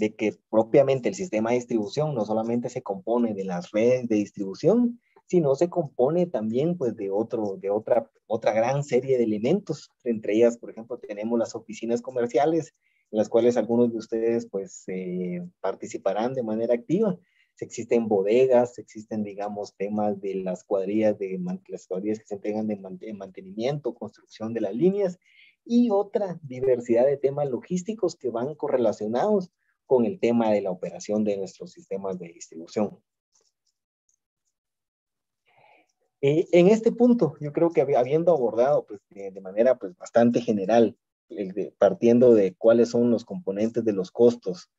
de que propiamente el sistema de distribución no solamente se compone de las redes de distribución, sino se compone también pues de, otro, de otra, otra gran serie de elementos. Entre ellas, por ejemplo, tenemos las oficinas comerciales, en las cuales algunos de ustedes pues eh, participarán de manera activa. Existen bodegas, existen, digamos, temas de las cuadrillas, de, las cuadrillas que se entregan de mantenimiento, construcción de las líneas y otra diversidad de temas logísticos que van correlacionados con el tema de la operación de nuestros sistemas de distribución. Eh, en este punto, yo creo que habiendo abordado pues, de, manera pues, bastante general, partiendo de cuáles son los componentes de los costos,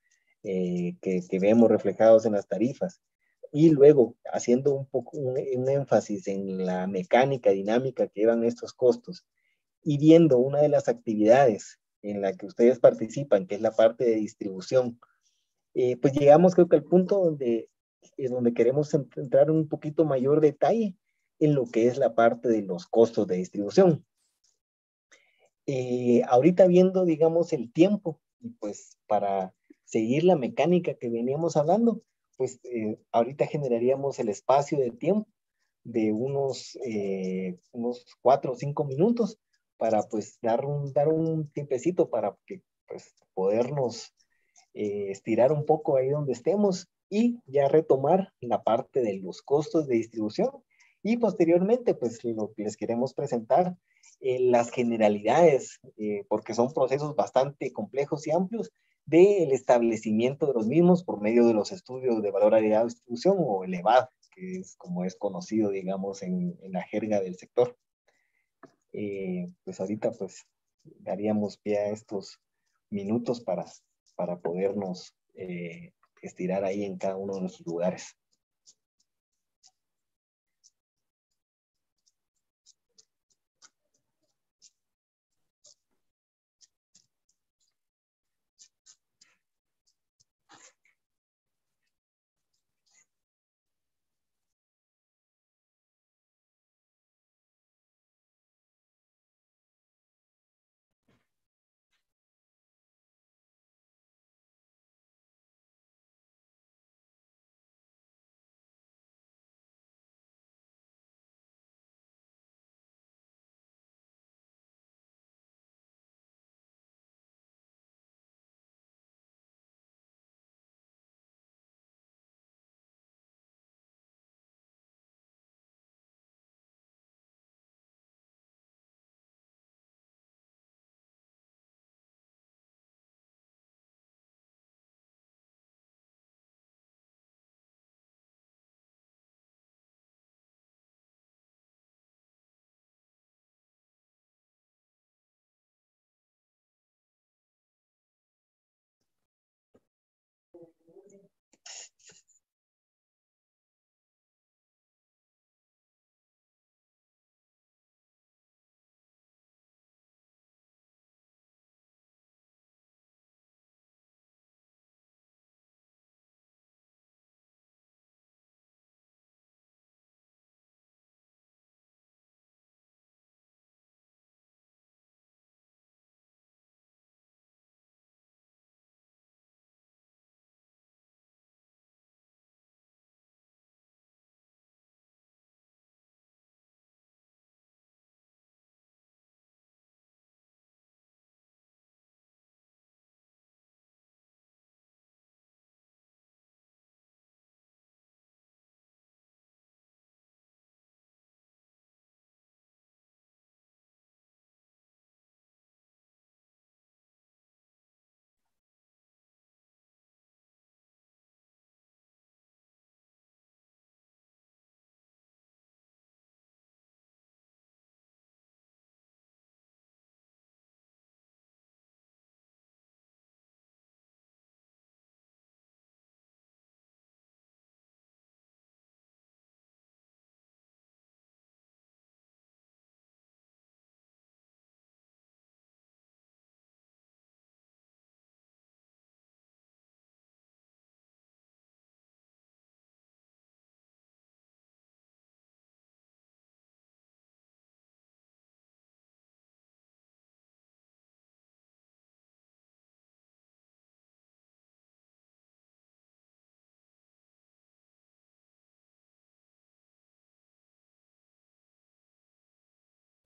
eh, que, vemos reflejados en las tarifas. Y luego, haciendo un poco un, énfasis en la mecánica dinámica que llevan estos costos y viendo una de las actividades en la que ustedes participan, que es la parte de distribución, eh, pues llegamos creo que al punto donde, es donde queremos entrar en un poquito mayor detalle en lo que es la parte de los costos de distribución. Eh, ahorita viendo, digamos, el tiempo, pues para seguir la mecánica que veníamos hablando, pues eh, ahorita generaríamos el espacio de tiempo de unos, eh, unos cuatro o cinco minutos para pues dar un, dar un tiempecito para que pues podernos eh, estirar un poco ahí donde estemos y ya retomar la parte de los costos de distribución y posteriormente pues lo que les queremos presentar las generalidades porque son procesos bastante complejos y amplios del establecimiento de los mismos por medio de los estudios de valor agregado de distribución o el EVAD, que es como es conocido, digamos, en, la jerga del sector. Eh, pues ahorita pues daríamos pie a estos minutos para, para podernos eh, estirar ahí en cada uno de nuestros lugares.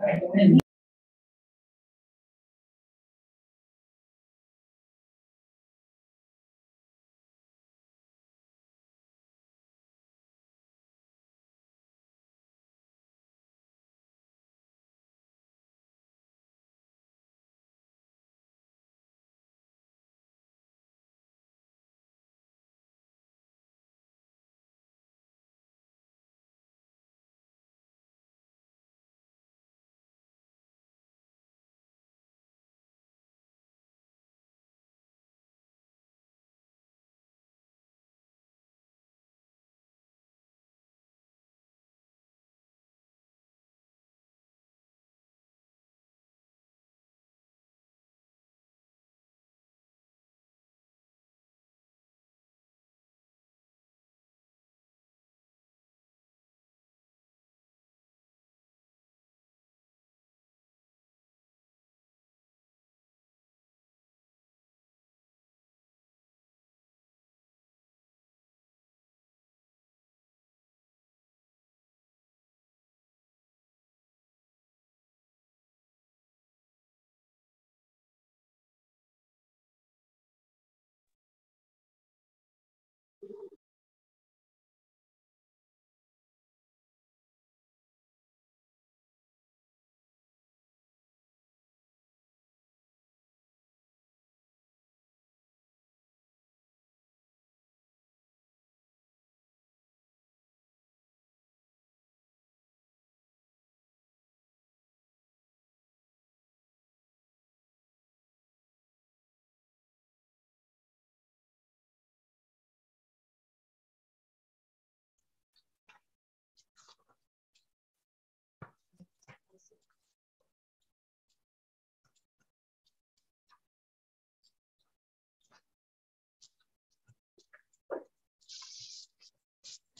Amen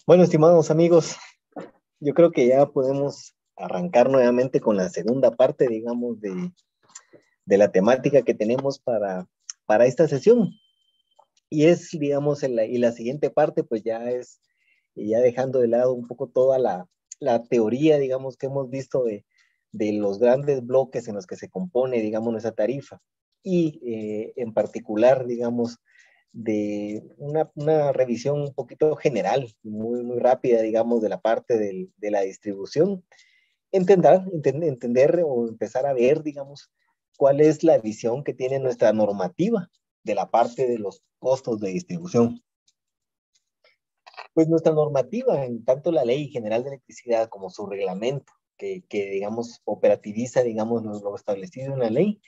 Bueno, estimados amigos, yo creo que ya podemos arrancar nuevamente con la segunda parte, digamos, de, de la temática que tenemos para, para esta sesión. Y es, digamos, la, y la siguiente parte, pues ya es, ya dejando de lado un poco toda la, la teoría, digamos, que hemos visto de, de, los grandes bloques en los que se compone, digamos, esa tarifa. Y eh, en particular, digamos, de una, una, revisión un poquito general, muy, muy rápida, digamos, de la parte del, de la distribución, entender, entender, o empezar a ver, digamos, cuál es la visión que tiene nuestra normativa de la parte de los costos de distribución. Pues nuestra normativa, en tanto la Ley General de Electricidad como su reglamento, que, que digamos, operativiza, digamos, lo establecido en la ley,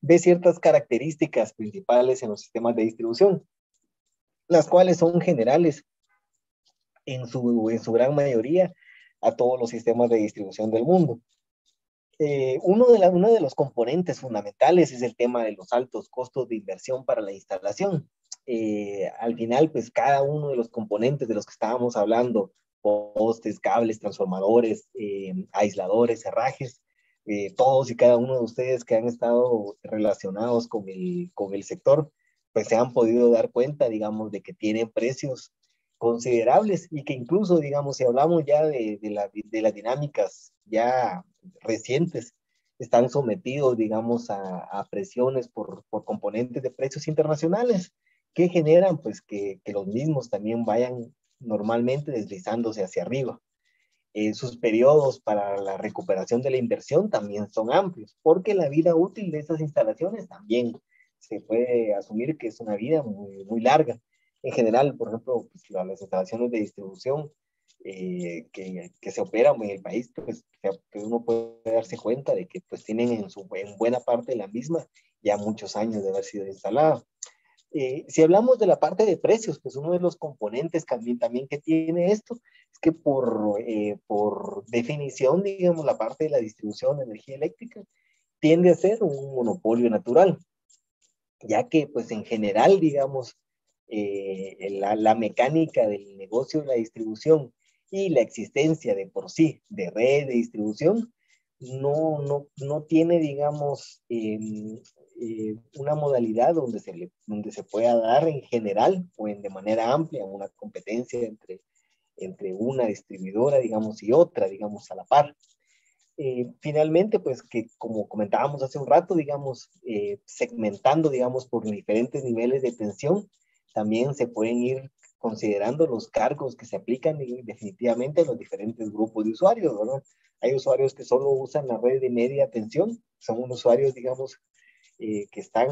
ve ciertas características principales en los sistemas de distribución, las cuales son generales en su, en su gran mayoría a todos los sistemas de distribución del mundo. Eh, uno, de la, uno de los componentes fundamentales es el tema de los altos costos de inversión para la instalación. Eh, al final, pues cada uno de los componentes de los que estábamos hablando, postes, cables, transformadores, eh, aisladores, cerrajes, eh, todos y cada uno de ustedes que han estado relacionados con el, con el sector, pues se han podido dar cuenta, digamos, de que tienen precios considerables y que incluso, digamos, si hablamos ya de, la, de las dinámicas ya recientes, están sometidos, digamos, a, a presiones por, por, componentes de precios internacionales que generan, pues, que, que los mismos también vayan normalmente deslizándose hacia arriba. Eh, sus periodos para la recuperación de la inversión también son amplios, porque la vida útil de esas instalaciones también se puede asumir que es una vida muy, larga. En general, por ejemplo, pues, las instalaciones de distribución eh, que, se operan en el país, pues que uno puede darse cuenta de que pues tienen en, en buena parte la misma ya muchos años de haber sido instalada. Eh, si hablamos de la parte de precios, pues uno de los componentes también, que tiene esto es que por, eh, por definición, digamos, la parte de la distribución de energía eléctrica tiende a ser un monopolio natural, ya que pues en general, digamos, eh, la, la, mecánica del negocio de la distribución y la existencia de por sí de red de distribución no, no, no tiene, digamos, eh, eh, una modalidad donde se, le, donde se pueda dar en general o en, de manera amplia una competencia entre, entre una distribuidora, digamos, y otra, digamos, a la par. Eh, finalmente, pues que como comentábamos hace un rato, digamos, eh, segmentando, digamos, por diferentes niveles de tensión, también se pueden ir considerando los cargos que se aplican definitivamente a los diferentes grupos de usuarios. Hay usuarios que solo usan la red de media tensión, son usuarios, digamos, eh, que están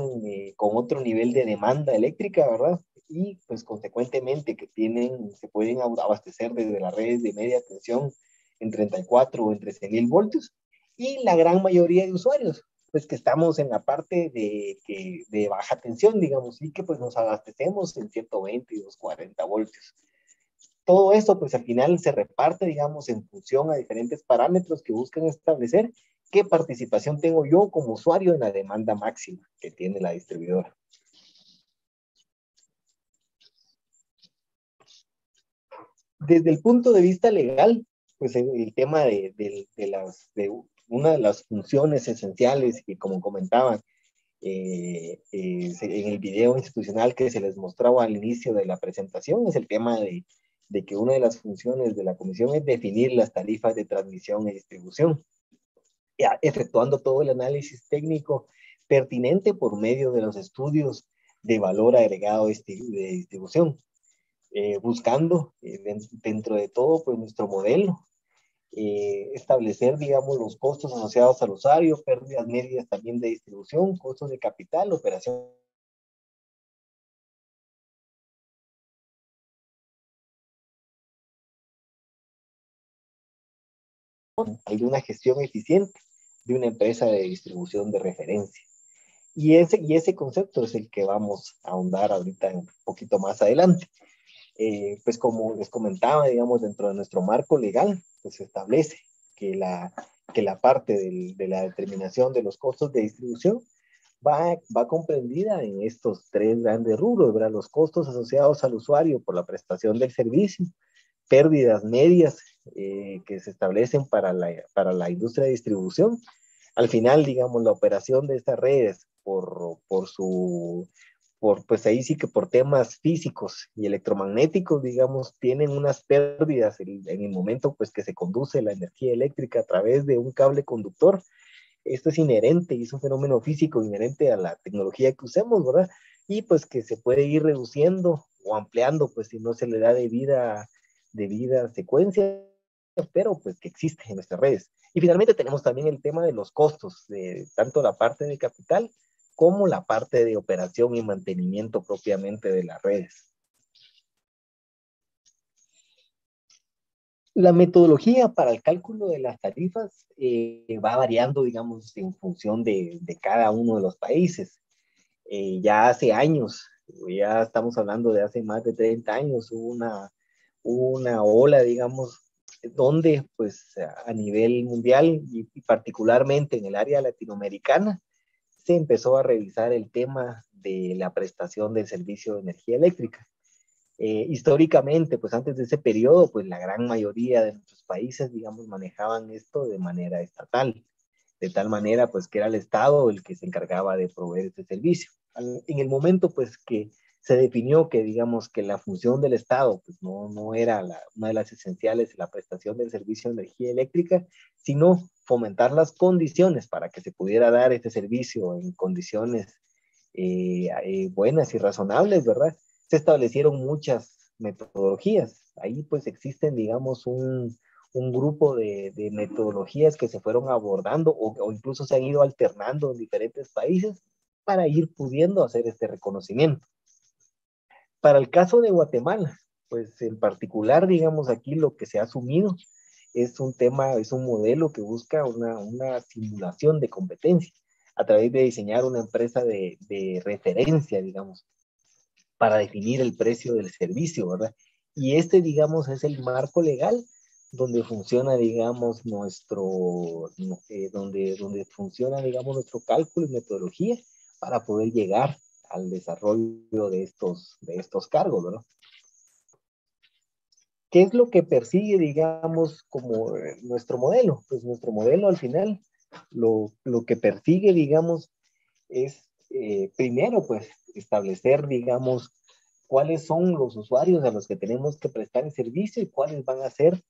con otro nivel de demanda eléctrica, ¿verdad? Y pues consecuentemente que tienen, se pueden abastecer desde las redes de media tensión en 34 o en 13.000 voltios, y la gran mayoría de usuarios, pues que estamos en la parte de, que, de baja tensión, digamos, y que pues nos abastecemos en 120 y 240 voltios. Todo esto pues al final se reparte, digamos, en función a diferentes parámetros que buscan establecer qué participación tengo yo como usuario en la demanda máxima que tiene la distribuidora. Desde el punto de vista legal, pues el, tema de, las, de una de las funciones esenciales que como comentaban eh, en el video institucional que se les mostraba al inicio de la presentación es el tema de que una de las funciones de la comisión es definir las tarifas de transmisión y distribución, efectuando todo el análisis técnico pertinente por medio de los estudios de valor agregado de distribución. Eh, buscando eh, dentro de todo pues nuestro modelo, eh, establecer digamos los costos asociados al usuario, pérdidas medias también de distribución, costos de capital, operación hay una gestión eficiente de una empresa de distribución de referencia. Y ese, y ese concepto es el que vamos a ahondar ahorita un poquito más adelante. Eh, pues como les comentaba, digamos, dentro de nuestro marco legal, pues se establece que la, que la parte de la determinación de los costos de distribución va, va comprendida en estos tres grandes rubros, ¿verdad? Los costos asociados al usuario por la prestación del servicio, pérdidas medias eh, que se establecen para la, para la industria de distribución. Al final, digamos, la operación de estas redes por, por su por, pues ahí sí que por temas físicos y electromagnéticos, digamos, tienen unas pérdidas en, el momento pues que se conduce la energía eléctrica a través de un cable conductor. Esto es inherente y es un fenómeno físico inherente a la tecnología que usemos, ¿verdad? Y pues que se puede ir reduciendo o ampliando, pues si no se le da debida, debida secuencia, pero pues que existe en nuestras redes. Y finalmente tenemos también el tema de los costos, de tanto la parte de capital como la parte de operación y mantenimiento propiamente de las redes. La metodología para el cálculo de las tarifas eh, va variando, digamos, en función de, cada uno de los países. Eh, ya hace años, ya estamos hablando de hace más de 30 años, hubo una, una ola, digamos, donde pues a nivel mundial y particularmente en el área latinoamericana, se empezó a revisar el tema de la prestación del servicio de energía eléctrica. Eh, históricamente, pues antes de ese periodo, pues la gran mayoría de nuestros países, digamos, manejaban esto de manera estatal, de tal manera, pues que era el Estado el que se encargaba de proveer este servicio. En el momento, pues que se definió que, digamos, que la función del Estado, pues no, no era una de las esenciales la prestación del servicio de energía eléctrica, sino fomentar las condiciones para que se pudiera dar este servicio en condiciones eh, eh, buenas y razonables, ¿verdad? Se establecieron muchas metodologías. Ahí pues existen, digamos, un, un grupo de, metodologías que se fueron abordando o, incluso se han ido alternando en diferentes países para ir pudiendo hacer este reconocimiento. Para el caso de Guatemala, pues en particular, digamos, aquí lo que se ha asumido es un tema, es un modelo que busca una, una simulación de competencia a través de diseñar una empresa de, de, referencia, digamos, para definir el precio del servicio, ¿verdad? Y este, digamos, es el marco legal donde funciona, digamos, nuestro, eh, donde, donde funciona, digamos, nuestro cálculo y metodología para poder llegar al desarrollo de estos, de estos cargos, ¿verdad? ¿Qué es lo que persigue, digamos, como eh, nuestro modelo? Pues nuestro modelo al final lo, lo que persigue, digamos, es eh, primero, pues, establecer, digamos, cuáles son los usuarios a los que tenemos que prestar el servicio y cuáles van a ser,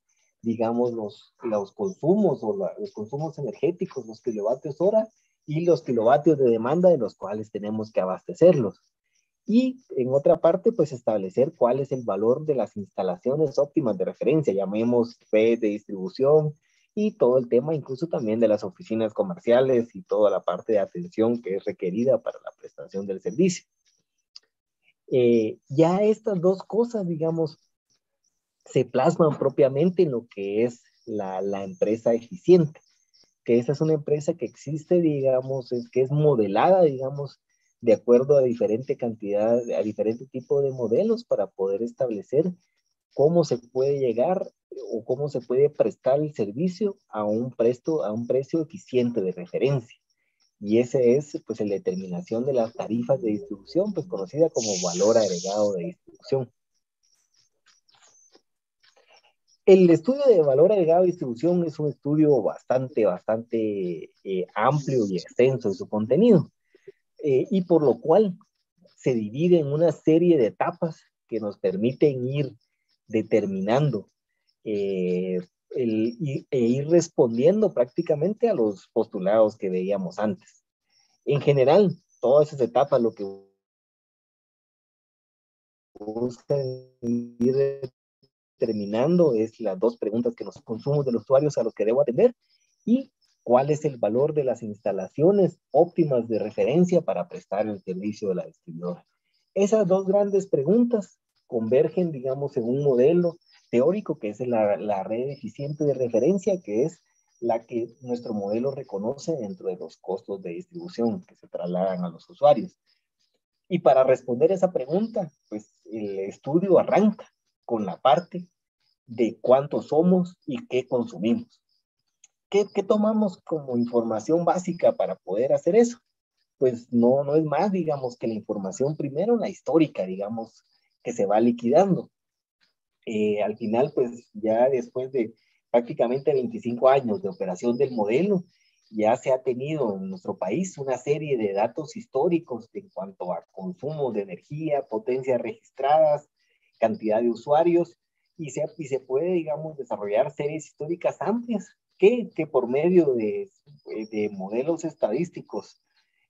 digamos, los, los consumos o los consumos energéticos, los kilovatios hora y los kilovatios de demanda de los cuales tenemos que abastecerlos. Y en otra parte, pues establecer cuál es el valor de las instalaciones óptimas de referencia, llamemos red de distribución y todo el tema incluso también de las oficinas comerciales y toda la parte de atención que es requerida para la prestación del servicio. Eh, ya estas dos cosas, digamos, se plasman propiamente en lo que es la, empresa eficiente, que esa es una empresa que existe, digamos, que es modelada, digamos, de acuerdo a diferente cantidad, a diferente tipo de modelos para poder establecer cómo se puede llegar o cómo se puede prestar el servicio a un, presto, a un precio eficiente de referencia. Y ese es, pues, la determinación de las tarifas de distribución, pues, conocida como valor agregado de distribución. El estudio de valor agregado de distribución es un estudio bastante, bastante eh, amplio y extenso en su contenido, eh, y por lo cual se divide en una serie de etapas que nos permiten ir determinando eh, el, e ir respondiendo prácticamente a los postulados que veíamos antes. En general, todas esas etapas lo que buscan ir terminando es las dos preguntas que nos consumos de los usuarios a los que debo atender y cuál es el valor de las instalaciones óptimas de referencia para prestar el servicio de la distribuidora. Esas dos grandes preguntas convergen, digamos, en un modelo teórico que es la, la red eficiente de referencia, que es la que nuestro modelo reconoce dentro de los costos de distribución que se trasladan a los usuarios. Y para responder esa pregunta, pues el estudio arranca con la parte de cuántos somos y qué consumimos. ¿Qué, ¿Qué, tomamos como información básica para poder hacer eso? Pues no, no es más, digamos, que la información primero, la histórica, digamos, que se va liquidando. Eh, al final, pues ya después de prácticamente 25 años de operación del modelo, ya se ha tenido en nuestro país una serie de datos históricos en cuanto a consumo de energía, potencias registradas, cantidad de usuarios, y se, y se puede, digamos, desarrollar series históricas amplias que, que por medio de, de modelos estadísticos,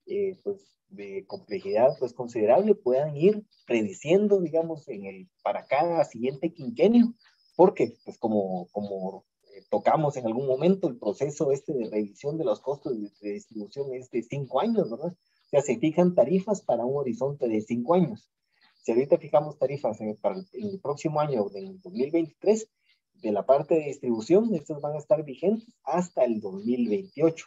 eh, pues de complejidad pues considerable puedan ir prediciendo, digamos, en el, para cada siguiente quinquenio, porque pues como, como eh, tocamos en algún momento el proceso este de revisión de los costos de, distribución es de cinco años, ¿verdad? O sea, se fijan tarifas para un horizonte de cinco años. Si ahorita fijamos tarifas en, para el, próximo año, en 2023, de la parte de distribución, estas van a estar vigentes hasta el 2028.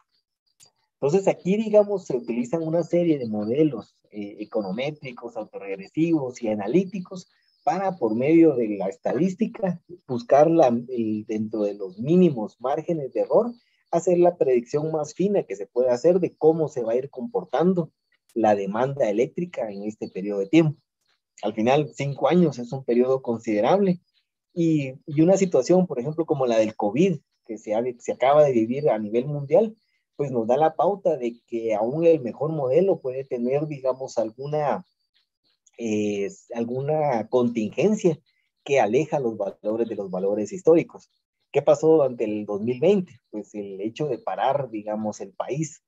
Entonces aquí, digamos, se utilizan una serie de modelos eh, econométricos, autorregresivos y analíticos para, por medio de la estadística, buscar la, dentro de los mínimos márgenes de error, hacer la predicción más fina que se puede hacer de cómo se va a ir comportando la demanda eléctrica en este periodo de tiempo. Al final, cinco años es un periodo considerable y, y una situación, por ejemplo, como la del COVID, que se, se acaba de vivir a nivel mundial, pues nos da la pauta de que aún el mejor modelo puede tener, digamos, alguna, eh, alguna contingencia que aleja los valores de los valores históricos. ¿Qué pasó durante el 2020? Pues el hecho de parar, digamos, el país,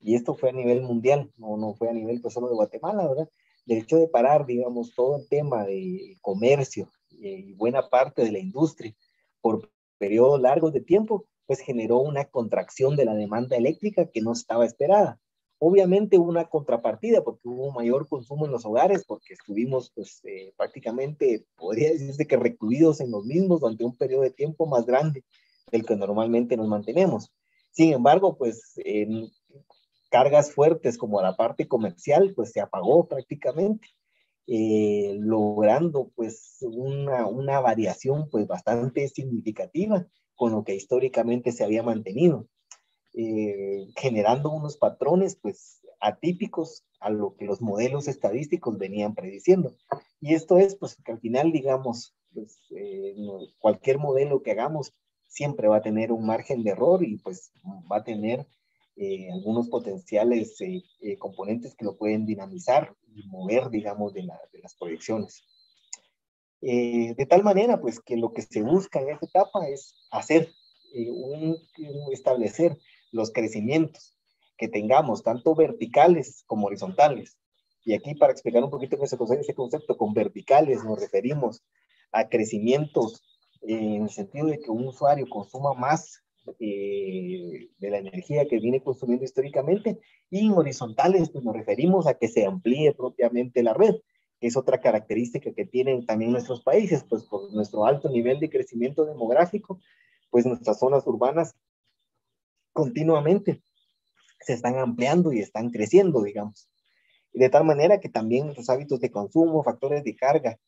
y esto fue a nivel mundial, no, no fue a nivel pues, solo de Guatemala, ¿verdad? El hecho de parar, digamos, todo el tema de comercio y buena parte de la industria por periodos largos de tiempo, pues generó una contracción de la demanda eléctrica que no estaba esperada. Obviamente hubo una contrapartida porque hubo mayor consumo en los hogares porque estuvimos pues eh, prácticamente, podría decirse que recluidos en los mismos durante un periodo de tiempo más grande del que normalmente nos mantenemos. Sin embargo, pues en cargas fuertes como la parte comercial, pues se apagó prácticamente, eh, logrando pues una, una variación pues bastante significativa con lo que históricamente se había mantenido, eh, generando unos patrones pues atípicos a lo que los modelos estadísticos venían prediciendo. Y esto es pues que al final, digamos, pues, eh, cualquier modelo que hagamos siempre va a tener un margen de error y pues va a tener eh, algunos potenciales componentes que lo pueden dinamizar y mover, digamos, de, de las proyecciones. Eh, de tal manera, pues, que lo que se busca en esta etapa es hacer, eh, un, establecer los crecimientos que tengamos, tanto verticales como horizontales. Y aquí, para explicar un poquito ese concepto, ese concepto con verticales, nos referimos a crecimientos en el sentido de que un usuario consuma más eh, de la energía que viene consumiendo históricamente y en horizontales pues nos referimos a que se amplíe propiamente la red, que es otra característica que tienen también nuestros países, pues por nuestro alto nivel de crecimiento demográfico, pues nuestras zonas urbanas continuamente se están ampliando y están creciendo, digamos. De tal manera que también los hábitos de consumo, factores de carga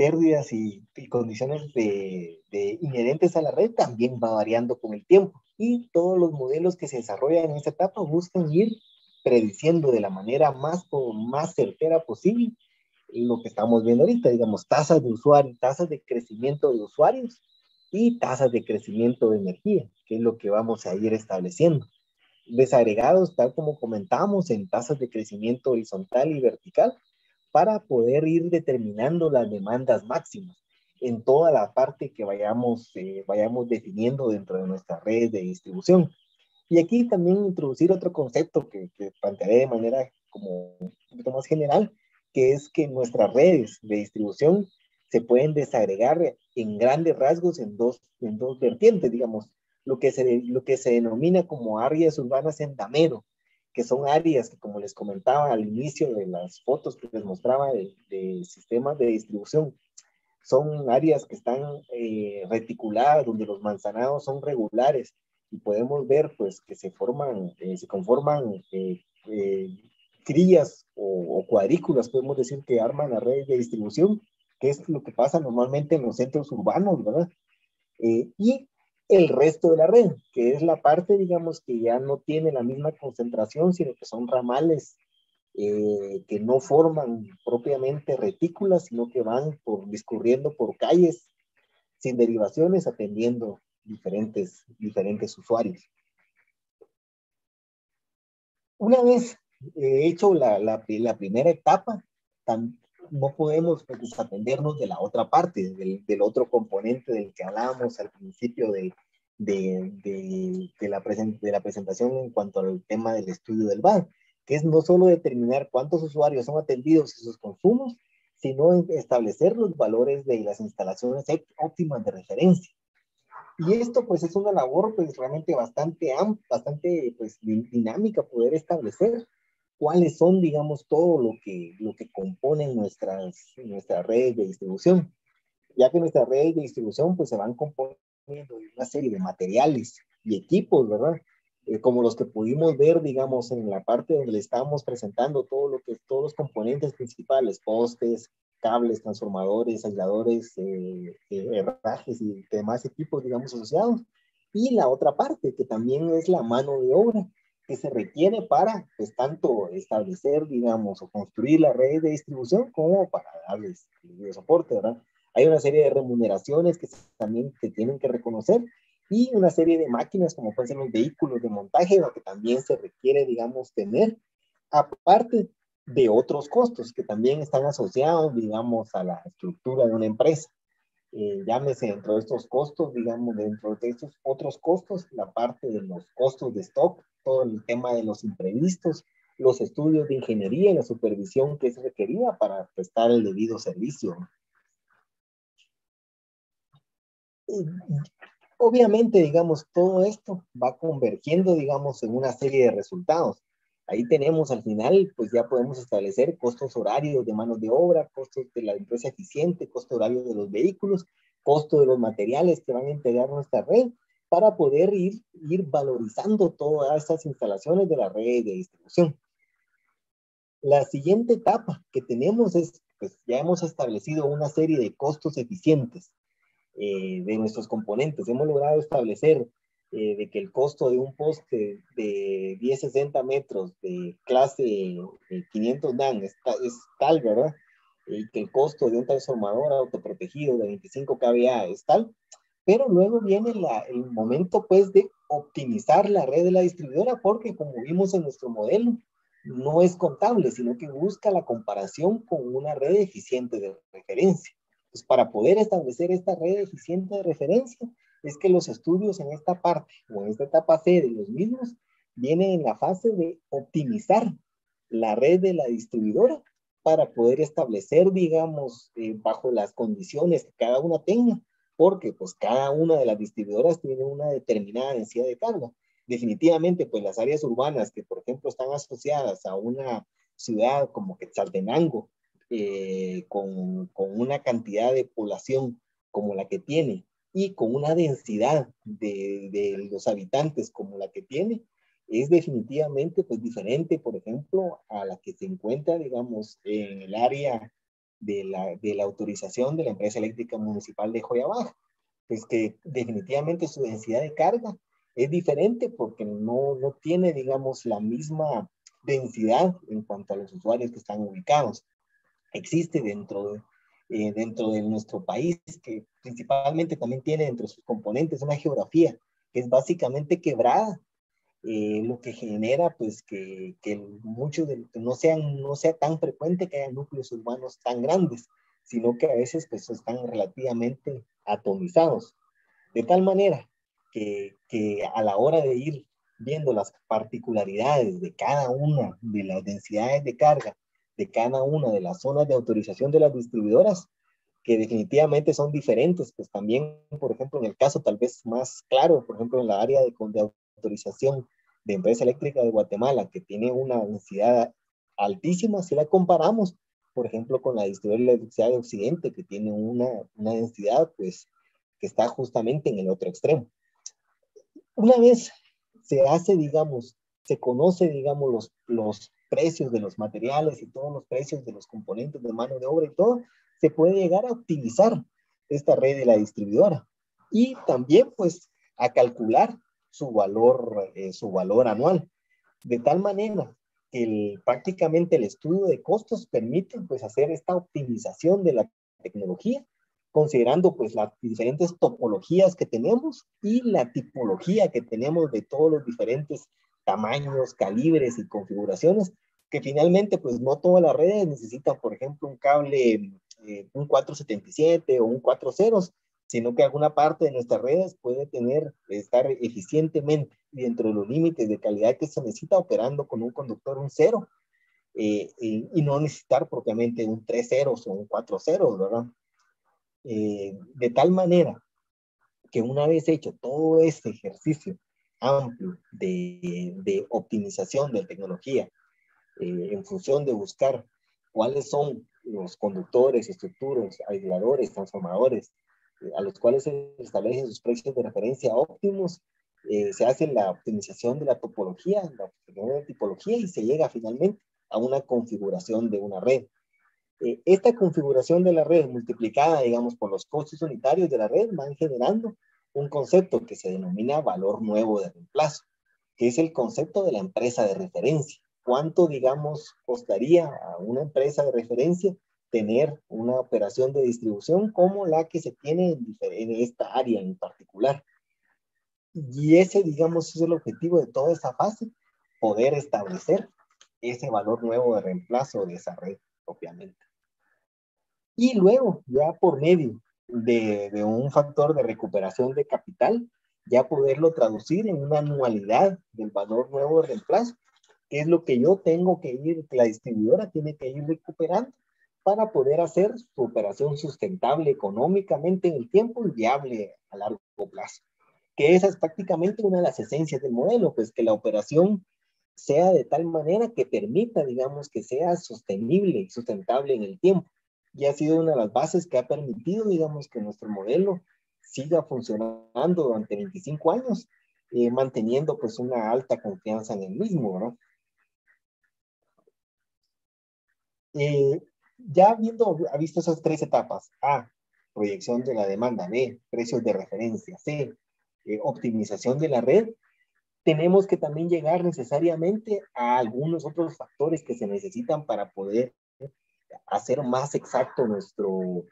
pérdidas y, condiciones de, inherentes a la red también va variando con el tiempo. Y todos los modelos que se desarrollan en esta etapa buscan ir prediciendo de la manera más, más certera posible lo que estamos viendo ahorita, digamos, tasas de usuarios, tasas de crecimiento de usuarios y tasas de crecimiento de energía, que es lo que vamos a ir estableciendo. Desagregados, tal como comentamos, en tasas de crecimiento horizontal y vertical, para poder ir determinando las demandas máximas en toda la parte que vayamos, eh, vayamos definiendo dentro de nuestra red de distribución. Y aquí también introducir otro concepto que, que plantearé de manera como un poquito más general, que es que nuestras redes de distribución se pueden desagregar en grandes rasgos en dos, en dos vertientes, digamos, lo que, se, lo que se denomina como áreas urbanas en damero, que son áreas que, como les comentaba al inicio de las fotos que les mostraba de, sistemas de distribución, son áreas que están eh, reticuladas, donde los manzanados son regulares y podemos ver pues que se forman, eh, se conforman eh, crías o, o, cuadrículas, podemos decir que arman la red de distribución, que es lo que pasa normalmente en los centros urbanos, ¿verdad? y el resto de la red, que es la parte, digamos, que ya no tiene la misma concentración, sino que son ramales eh, que no forman propiamente retículas, sino que van por, discurriendo por calles sin derivaciones, atendiendo diferentes, diferentes usuarios. Una vez eh, hecho la, la, la, primera etapa, no podemos pues, desatendernos de la otra parte, del, del, otro componente del que hablábamos al principio de, de, de, la de la presentación en cuanto al tema del estudio del BAN, que es no solo determinar cuántos usuarios son atendidos y sus consumos, sino establecer los valores de las instalaciones óptimas de referencia. Y esto pues es una labor pues realmente bastante, bastante pues dinámica poder establecer cuáles son, digamos, todo lo que, lo que componen nuestras, nuestras redes de distribución, ya que nuestras redes de distribución pues se van componiendo una serie de materiales y equipos, ¿verdad? Eh, como los que pudimos ver, digamos, en la parte donde le estábamos presentando todo lo que, todos los componentes principales, postes, cables, transformadores, aisladores, eh, eh, herrajes y demás equipos, digamos, asociados. Y la otra parte, que también es la mano de obra, que se requiere para, pues, tanto establecer, digamos, o construir la red de distribución como para darles el soporte, ¿verdad? Hay una serie de remuneraciones que también se tienen que reconocer y una serie de máquinas como pueden ser los vehículos de montaje, lo que también se requiere, digamos, tener, aparte de otros costos que también están asociados, digamos, a la estructura de una empresa. Eh, llámese dentro de estos costos, digamos, dentro de estos otros costos, la parte de los costos de stock, todo el tema de los imprevistos, los estudios de ingeniería y la supervisión que se requería para prestar el debido servicio. obviamente, digamos, todo esto va convergiendo, digamos, en una serie de resultados. Ahí tenemos al final, pues ya podemos establecer costos horarios de manos de obra, costos de la empresa eficiente, costo horario de los vehículos, costo de los materiales que van a integrar nuestra red para poder ir, ir valorizando todas estas instalaciones de la red de distribución. La siguiente etapa que tenemos es, pues ya hemos establecido una serie de costos eficientes eh, de nuestros componentes. Hemos logrado establecer eh, de que el costo de un poste de 10-60 metros de clase 500 NAN es, tal, ¿verdad? Y que el costo de un transformador autoprotegido de 25 kVA es tal, pero luego viene el momento pues de optimizar la red de la distribuidora porque como vimos en nuestro modelo, no es contable, sino que busca la comparación con una red eficiente de referencia. Pues para poder establecer esta red eficiente de referencia, es que los estudios en esta parte o en esta etapa C de los mismos vienen en la fase de optimizar la red de la distribuidora para poder establecer, digamos, eh, bajo las condiciones que cada una tenga, porque pues cada una de las distribuidoras tiene una determinada densidad de carga. Definitivamente, pues las áreas urbanas que, por ejemplo, están asociadas a una ciudad como Quetzaltenango, eh, con, con, una cantidad de población como la que tiene y con una densidad de, de los habitantes como la que tiene, es definitivamente pues diferente, por ejemplo, a la que se encuentra, digamos, en el área de la, de la autorización de la empresa eléctrica municipal de Joyabaj, pues que definitivamente su densidad de carga es diferente porque no, no tiene, digamos, la misma densidad en cuanto a los usuarios que están ubicados. Existe dentro de, eh, dentro de nuestro país, que principalmente también tiene entre sus componentes una geografía que es básicamente quebrada, eh, lo que genera pues que, que muchos de, no, sean, no sea tan frecuente que haya núcleos urbanos tan grandes, sino que a veces pues están relativamente atomizados. De tal manera que, que a la hora de ir viendo las particularidades de cada una de las densidades de carga de cada una de las zonas de autorización de las distribuidoras, que definitivamente son diferentes, pues también, por ejemplo, en el caso tal vez más claro, por ejemplo, en la área de, de autorización de empresa eléctrica de Guatemala, que tiene una densidad altísima, si la comparamos, por ejemplo, con la distribuidora de electricidad de Occidente, que tiene una, una densidad, pues, que está justamente en el otro extremo. Una vez se hace, digamos, se conoce, digamos, los, los precios de los materiales y todos los precios de los componentes de mano de obra y todo, se puede llegar a optimizar esta red de la distribuidora y también pues a calcular su valor, eh, su valor anual. De tal manera que el, prácticamente el estudio de costos permite pues hacer esta optimización de la tecnología, considerando pues las diferentes topologías que tenemos y la tipología que tenemos de todos los diferentes tamaños, calibres y configuraciones, que finalmente pues no todas las redes necesitan, por ejemplo, un cable, eh, un 477 o un 40, sino que alguna parte de nuestras redes puede tener, estar eficientemente dentro de los límites de calidad que se necesita operando con un conductor un cero eh, y, no necesitar propiamente un 3 ceros o un 4 ceros, ¿verdad? Eh, de tal manera que una vez hecho todo este ejercicio amplio de, de optimización de tecnología eh, en función de buscar cuáles son los conductores, estructuras, aisladores, transformadores, a los cuales se establecen sus precios de referencia óptimos, eh, se hace la optimización de la topología, la optimización de la tipología y se llega finalmente a una configuración de una red. Eh, esta configuración de la red multiplicada, digamos, por los costos unitarios de la red van generando un concepto que se denomina valor nuevo de reemplazo, que es el concepto de la empresa de referencia. ¿Cuánto, digamos, costaría a una empresa de referencia tener una operación de distribución como la que se tiene en, esta área en particular. Y ese, digamos, es el objetivo de toda esta fase, poder establecer ese valor nuevo de reemplazo de esa red propiamente. Y luego, ya por medio de, de un factor de recuperación de capital, ya poderlo traducir en una anualidad del valor nuevo de reemplazo, que es lo que yo tengo que ir, la distribuidora tiene que ir recuperando para poder hacer su operación sustentable económicamente en el tiempo y viable a largo plazo. Que esa es prácticamente una de las esencias del modelo, pues que la operación sea de tal manera que permita, digamos, que sea sostenible y sustentable en el tiempo. Y ha sido una de las bases que ha permitido, digamos, que nuestro modelo siga funcionando durante 25 años, eh, manteniendo pues una alta confianza en el mismo, ¿no? Eh, ya viendo, ha visto esas tres etapas, A, proyección de la demanda, B, precios de referencia, C, eh, optimización de la red, tenemos que también llegar necesariamente a algunos otros factores que se necesitan para poder hacer más exacto nuestro,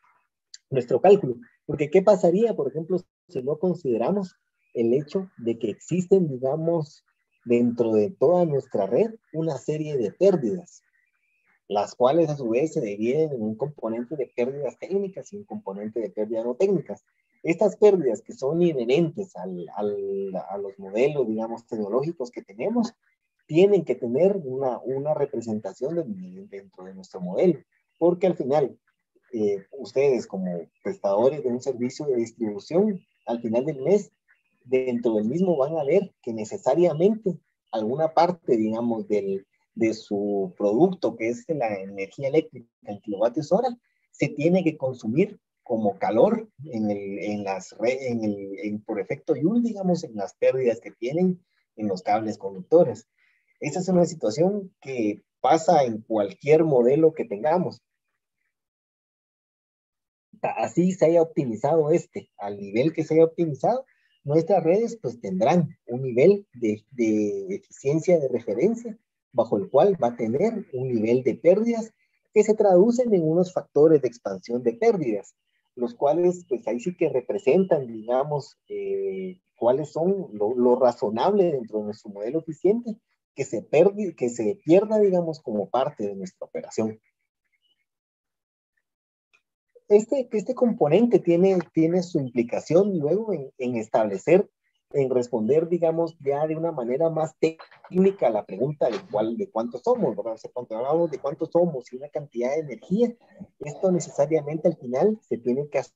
nuestro cálculo. Porque ¿qué pasaría, por ejemplo, si no consideramos el hecho de que existen, digamos, dentro de toda nuestra red una serie de pérdidas? Las cuales a su vez se dividen en un componente de pérdidas técnicas y un componente de pérdidas no técnicas. Estas pérdidas que son inherentes al, al, a los modelos, digamos, tecnológicos que tenemos, tienen que tener una, una representación dentro de nuestro modelo, porque al final, eh, ustedes como prestadores de un servicio de distribución, al final del mes, dentro del mismo van a ver que necesariamente alguna parte, digamos, del, de su producto, que es la energía eléctrica en kilovatios hora, se tiene que consumir como calor en, el, en las, en en, por efecto Joule, digamos, en las pérdidas que tienen en los cables conductores. Esa es una situación que pasa en cualquier modelo que tengamos. Así se haya optimizado este, al nivel que se haya optimizado, nuestras redes pues tendrán un nivel de, de eficiencia de referencia bajo el cual va a tener un nivel de pérdidas que se traducen en unos factores de expansión de pérdidas, los cuales pues ahí sí que representan, digamos, eh, cuáles son lo, razonable dentro de nuestro modelo eficiente que se, que se pierda, digamos, como parte de nuestra operación. Este, este componente tiene, tiene su implicación luego en establecer en responder, digamos, ya de una manera más técnica la pregunta de, cuál, de cuántos somos, ¿verdad? O sea, cuando hablamos de cuántos somos y una cantidad de energía, esto necesariamente al final se tiene que hacer.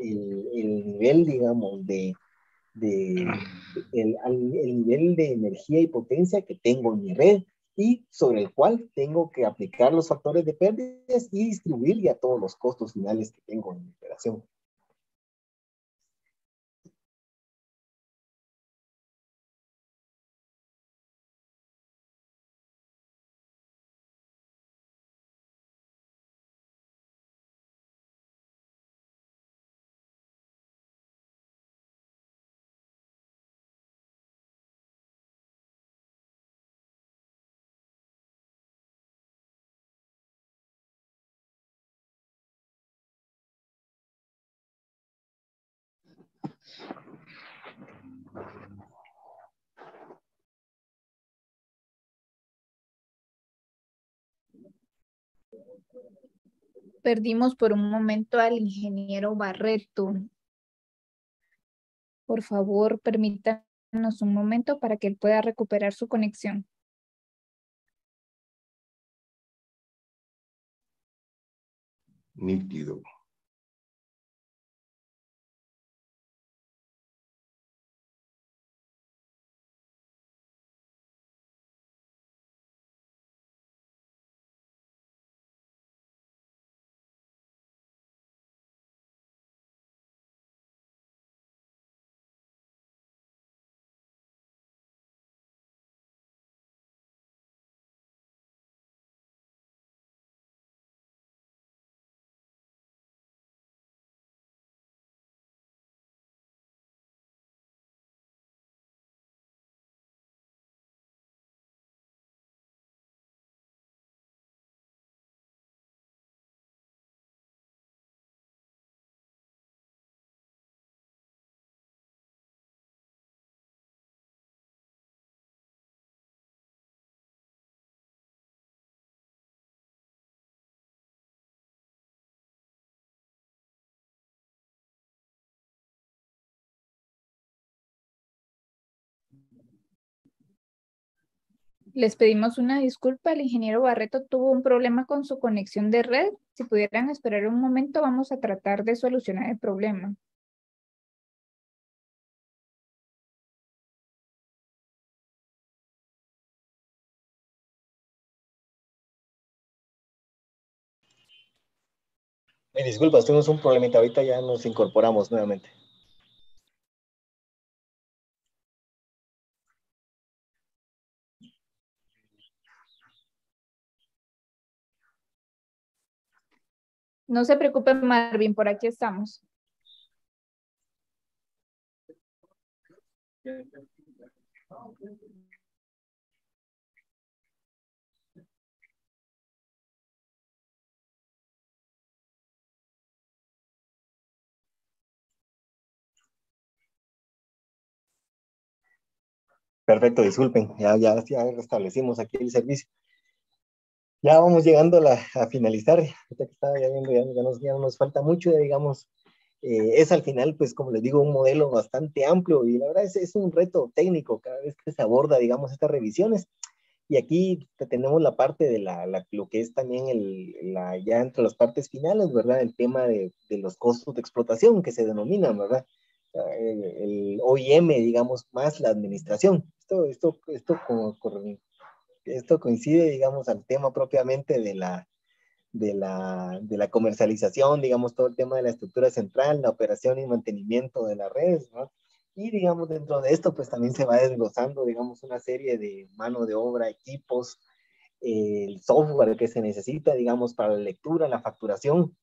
El, el nivel, digamos, de, de el, el nivel de energía y potencia que tengo en mi red, y sobre el cual tengo que aplicar los factores de pérdidas y distribuir ya todos los costos finales que tengo en mi operación. Perdimos por un momento al ingeniero Barreto. Por favor, permítanos un momento para que él pueda recuperar su conexión. Nítido. Les pedimos una disculpa, el ingeniero Barreto tuvo un problema con su conexión de red. Si pudieran esperar un momento, vamos a tratar de solucionar el problema. Me disculpas, tuvimos un problemita, ahorita ya nos incorporamos nuevamente. No se preocupe, Marvin, por aquí estamos. Perfecto, disculpen, ya, ya, ya restablecimos aquí el servicio. Ya vamos llegando a, la, a finalizar, que estaba ya viendo, ya, ya, nos, ya nos falta mucho, ya digamos, eh, es al final, pues como les digo, un modelo bastante amplio y la verdad es, es un reto técnico cada vez que se aborda, digamos, estas revisiones. Y aquí tenemos la parte de la, la, lo que es también el, la, ya entre las partes finales, ¿verdad? El tema de, de los costos de explotación que se denominan, ¿verdad? El, el, OIM, digamos, más la administración. Esto, esto, esto, como, esto coincide, digamos, al tema propiamente de la, de la, de la comercialización, digamos, todo el tema de la estructura central, la operación y mantenimiento de la red, ¿no? Y digamos, dentro de esto, pues también se va desglosando, digamos, una serie de mano de obra, equipos, eh, el software que se necesita, digamos, para la lectura, la facturación,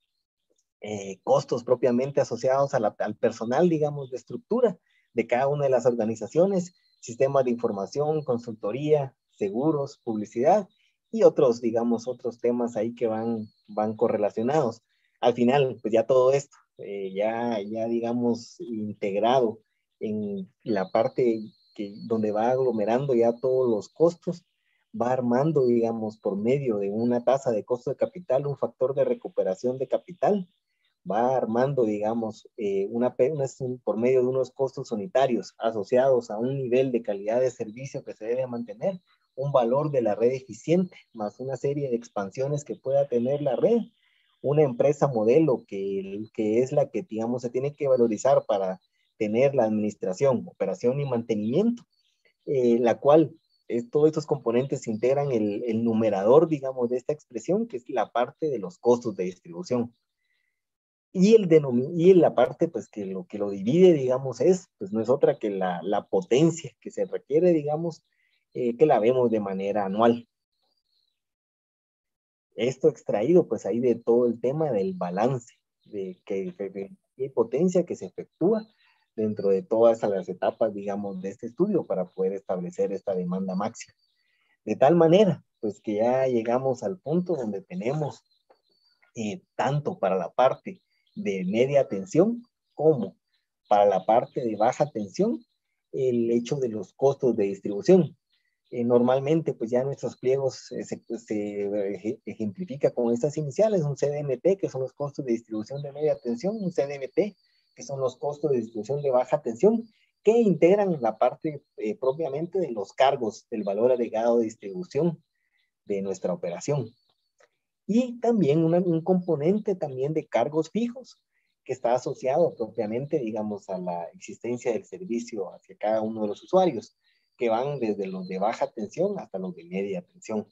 eh, costos propiamente asociados a la, al personal, digamos, de estructura de cada una de las organizaciones, sistemas de información, consultoría, seguros, publicidad y otros, digamos, otros temas ahí que van, van correlacionados. Al final, pues ya todo esto, eh, ya, ya digamos, integrado en la parte que, donde va aglomerando ya todos los costos, va armando, digamos, por medio de una tasa de costo de capital, un factor de recuperación de capital, va armando, digamos, eh, una, por medio de unos costos unitarios asociados a un nivel de calidad de servicio que se debe mantener, un valor de la red eficiente, más una serie de expansiones que pueda tener la red, una empresa modelo que, que es la que, digamos, se tiene que valorizar para tener la administración, operación y mantenimiento, eh, la cual es, todos estos componentes integran el, el numerador, digamos, de esta expresión, que es la parte de los costos de distribución. Y, el y la parte, pues, que lo que lo divide, digamos, es, pues, no es otra que la, la potencia que se requiere, digamos, eh, que la vemos de manera anual. Esto extraído, pues, ahí de todo el tema del balance, de de potencia que se efectúa dentro de todas las etapas, digamos, de este estudio para poder establecer esta demanda máxima. De tal manera, pues que ya llegamos al punto donde tenemos eh, tanto para la parte de media tensión como para la parte de baja tensión el hecho de los costos de distribución. Eh, normalmente, pues ya nuestros pliegos eh, se, se, ejemplifica con estas iniciales, un CDMT, que son los costos de distribución de media tensión, un CDMT, que son los costos de distribución de baja tensión, que integran la parte eh, propiamente de los cargos del valor agregado de distribución de nuestra operación. Y también una, un componente también de cargos fijos que está asociado propiamente, digamos, a la existencia del servicio hacia cada uno de los usuarios, que van desde los de baja tensión hasta los de media tensión.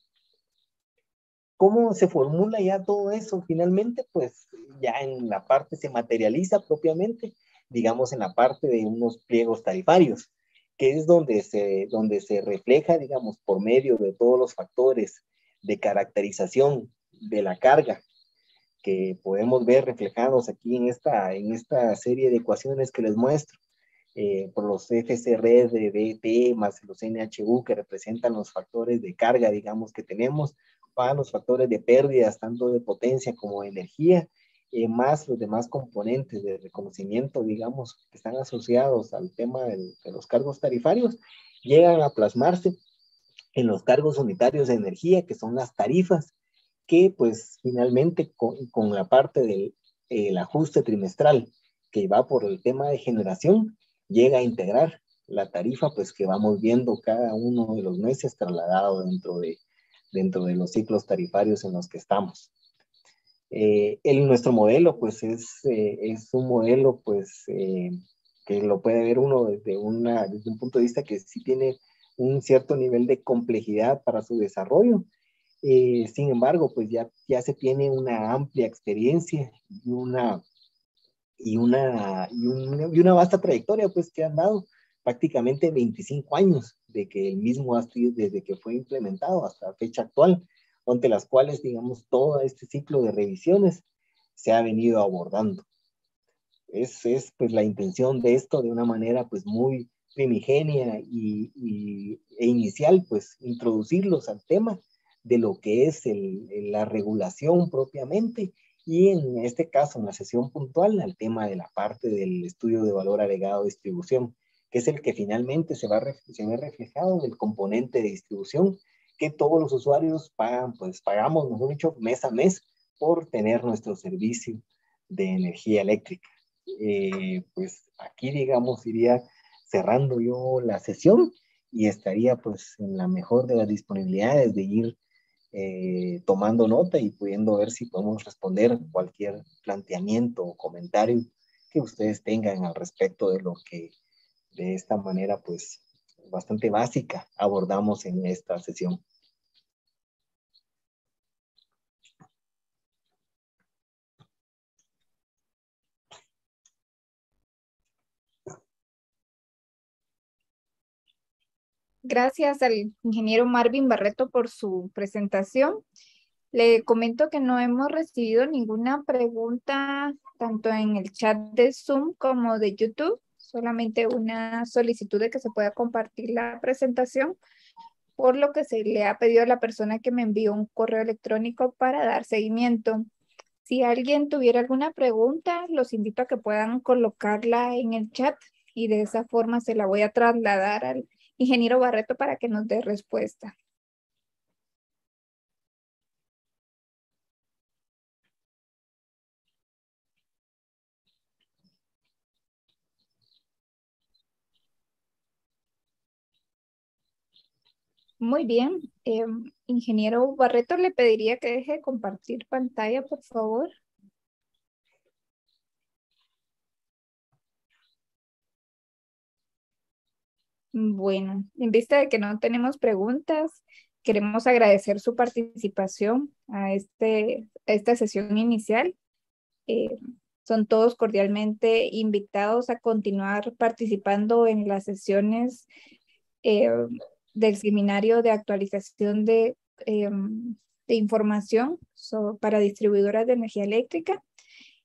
¿Cómo se formula ya todo eso finalmente? Pues ya en la parte se materializa propiamente, digamos en la parte de unos pliegos tarifarios, que es donde se, donde se refleja, digamos, por medio de todos los factores de caracterización de la carga que podemos ver reflejados aquí en esta, en esta serie de ecuaciones que les muestro, eh, por los FCR de DT más los NHU que representan los factores de carga, digamos, que tenemos, para los factores de pérdidas, tanto de potencia como de energía, eh, más los demás componentes de reconocimiento, digamos, que están asociados al tema del, de los cargos tarifarios, llegan a plasmarse en los cargos unitarios de energía, que son las tarifas, que pues finalmente con, con la parte del el ajuste trimestral que va por el tema de generación, llega a integrar la tarifa pues que vamos viendo cada uno de los meses trasladado dentro de, dentro de los ciclos tarifarios en los que estamos. Eh, el, nuestro modelo, pues, es, eh, es un modelo, pues, eh, que lo puede ver uno desde, una, desde un punto de vista que sí tiene un cierto nivel de complejidad para su desarrollo. Eh, sin embargo, pues ya, ya se tiene una amplia experiencia y una, y una, y una, y una vasta trayectoria, pues, que han dado prácticamente 25 años de que el mismo desde que fue implementado hasta la fecha actual, ante las cuales, digamos, todo este ciclo de revisiones se ha venido abordando. Es, es pues la intención de esto de una manera pues muy primigenia y, y e inicial, pues introducirlos al tema de lo que es el, la regulación propiamente y en este caso, en la sesión puntual, al tema de la parte del estudio de valor agregado de distribución que es el que finalmente se va a se ve reflejado en el componente de distribución que todos los usuarios pagan, pues pagamos, mejor dicho, mes a mes por tener nuestro servicio de energía eléctrica. Eh, pues aquí, digamos, iría cerrando yo la sesión y estaría pues en la mejor de las disponibilidades de ir eh, tomando nota y pudiendo ver si podemos responder cualquier planteamiento o comentario que ustedes tengan al respecto de lo que de esta manera pues bastante básica abordamos en esta sesión. Gracias al ingeniero Marvin Barreto por su presentación. Le comento que no hemos recibido ninguna pregunta tanto en el chat de Zoom como de YouTube, solamente una solicitud de que se pueda compartir la presentación, por lo que se le ha pedido a la persona que me envió un correo electrónico para dar seguimiento. Si alguien tuviera alguna pregunta, los invito a que puedan colocarla en el chat y de esa forma se la voy a trasladar al ingeniero Barreto para que nos dé respuesta. Muy bien. Em, ingeniero Barreto, le pediría que deje de compartir pantalla, por favor. Bueno, en vista de que no tenemos preguntas, queremos agradecer su participación a, este, esta sesión inicial. Eh, son todos cordialmente invitados a continuar participando en las sesiones eh, del seminario de actualización de, eh, de información para distribuidoras de energía eléctrica.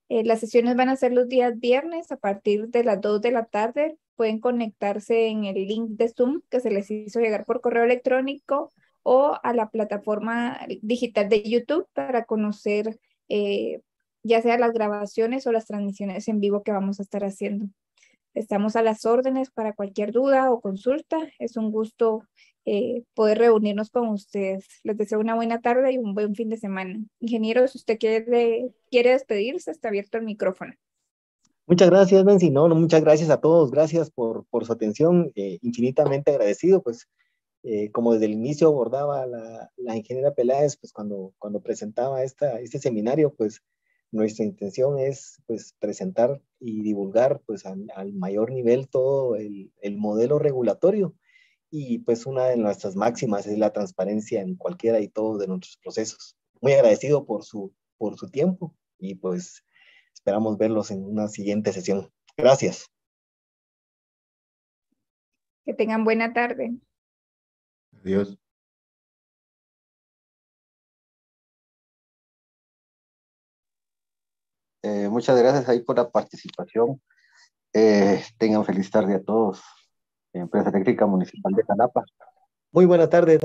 las sesiones van a ser los días viernes a partir de las 2 de la tarde pueden conectarse en el link de Zoom que se les hizo llegar por correo electrónico o a la plataforma digital de YouTube para conocer eh, ya sea las grabaciones o las transmisiones en vivo que vamos a estar haciendo. Estamos a las órdenes para cualquier duda o consulta. Es un gusto eh, poder reunirnos con ustedes. Les deseo una buena tarde y un buen fin de semana. Ingeniero, si usted quiere, quiere despedirse, está abierto el micrófono. Muchas gracias, Benzi. No, muchas gracias a todos. Gracias por, por su atención. Eh, infinitamente agradecido. Pues, eh, como desde el inicio abordaba la, la, ingeniera Peláez, pues cuando, cuando presentaba esta, este seminario, pues nuestra intención es pues presentar y divulgar pues al, al mayor nivel todo el, el, modelo regulatorio y pues una de nuestras máximas es la transparencia en cualquiera y todos de nuestros procesos. Muy agradecido por su, por su tiempo y pues Esperamos verlos en una siguiente sesión. Gracias. Que tengan buena tarde. Adiós. Eh, muchas gracias ahí por la participación. Eh, tengan feliz tarde a todos. Empresa Eléctrica Municipal de Canapa. Muy buena tarde.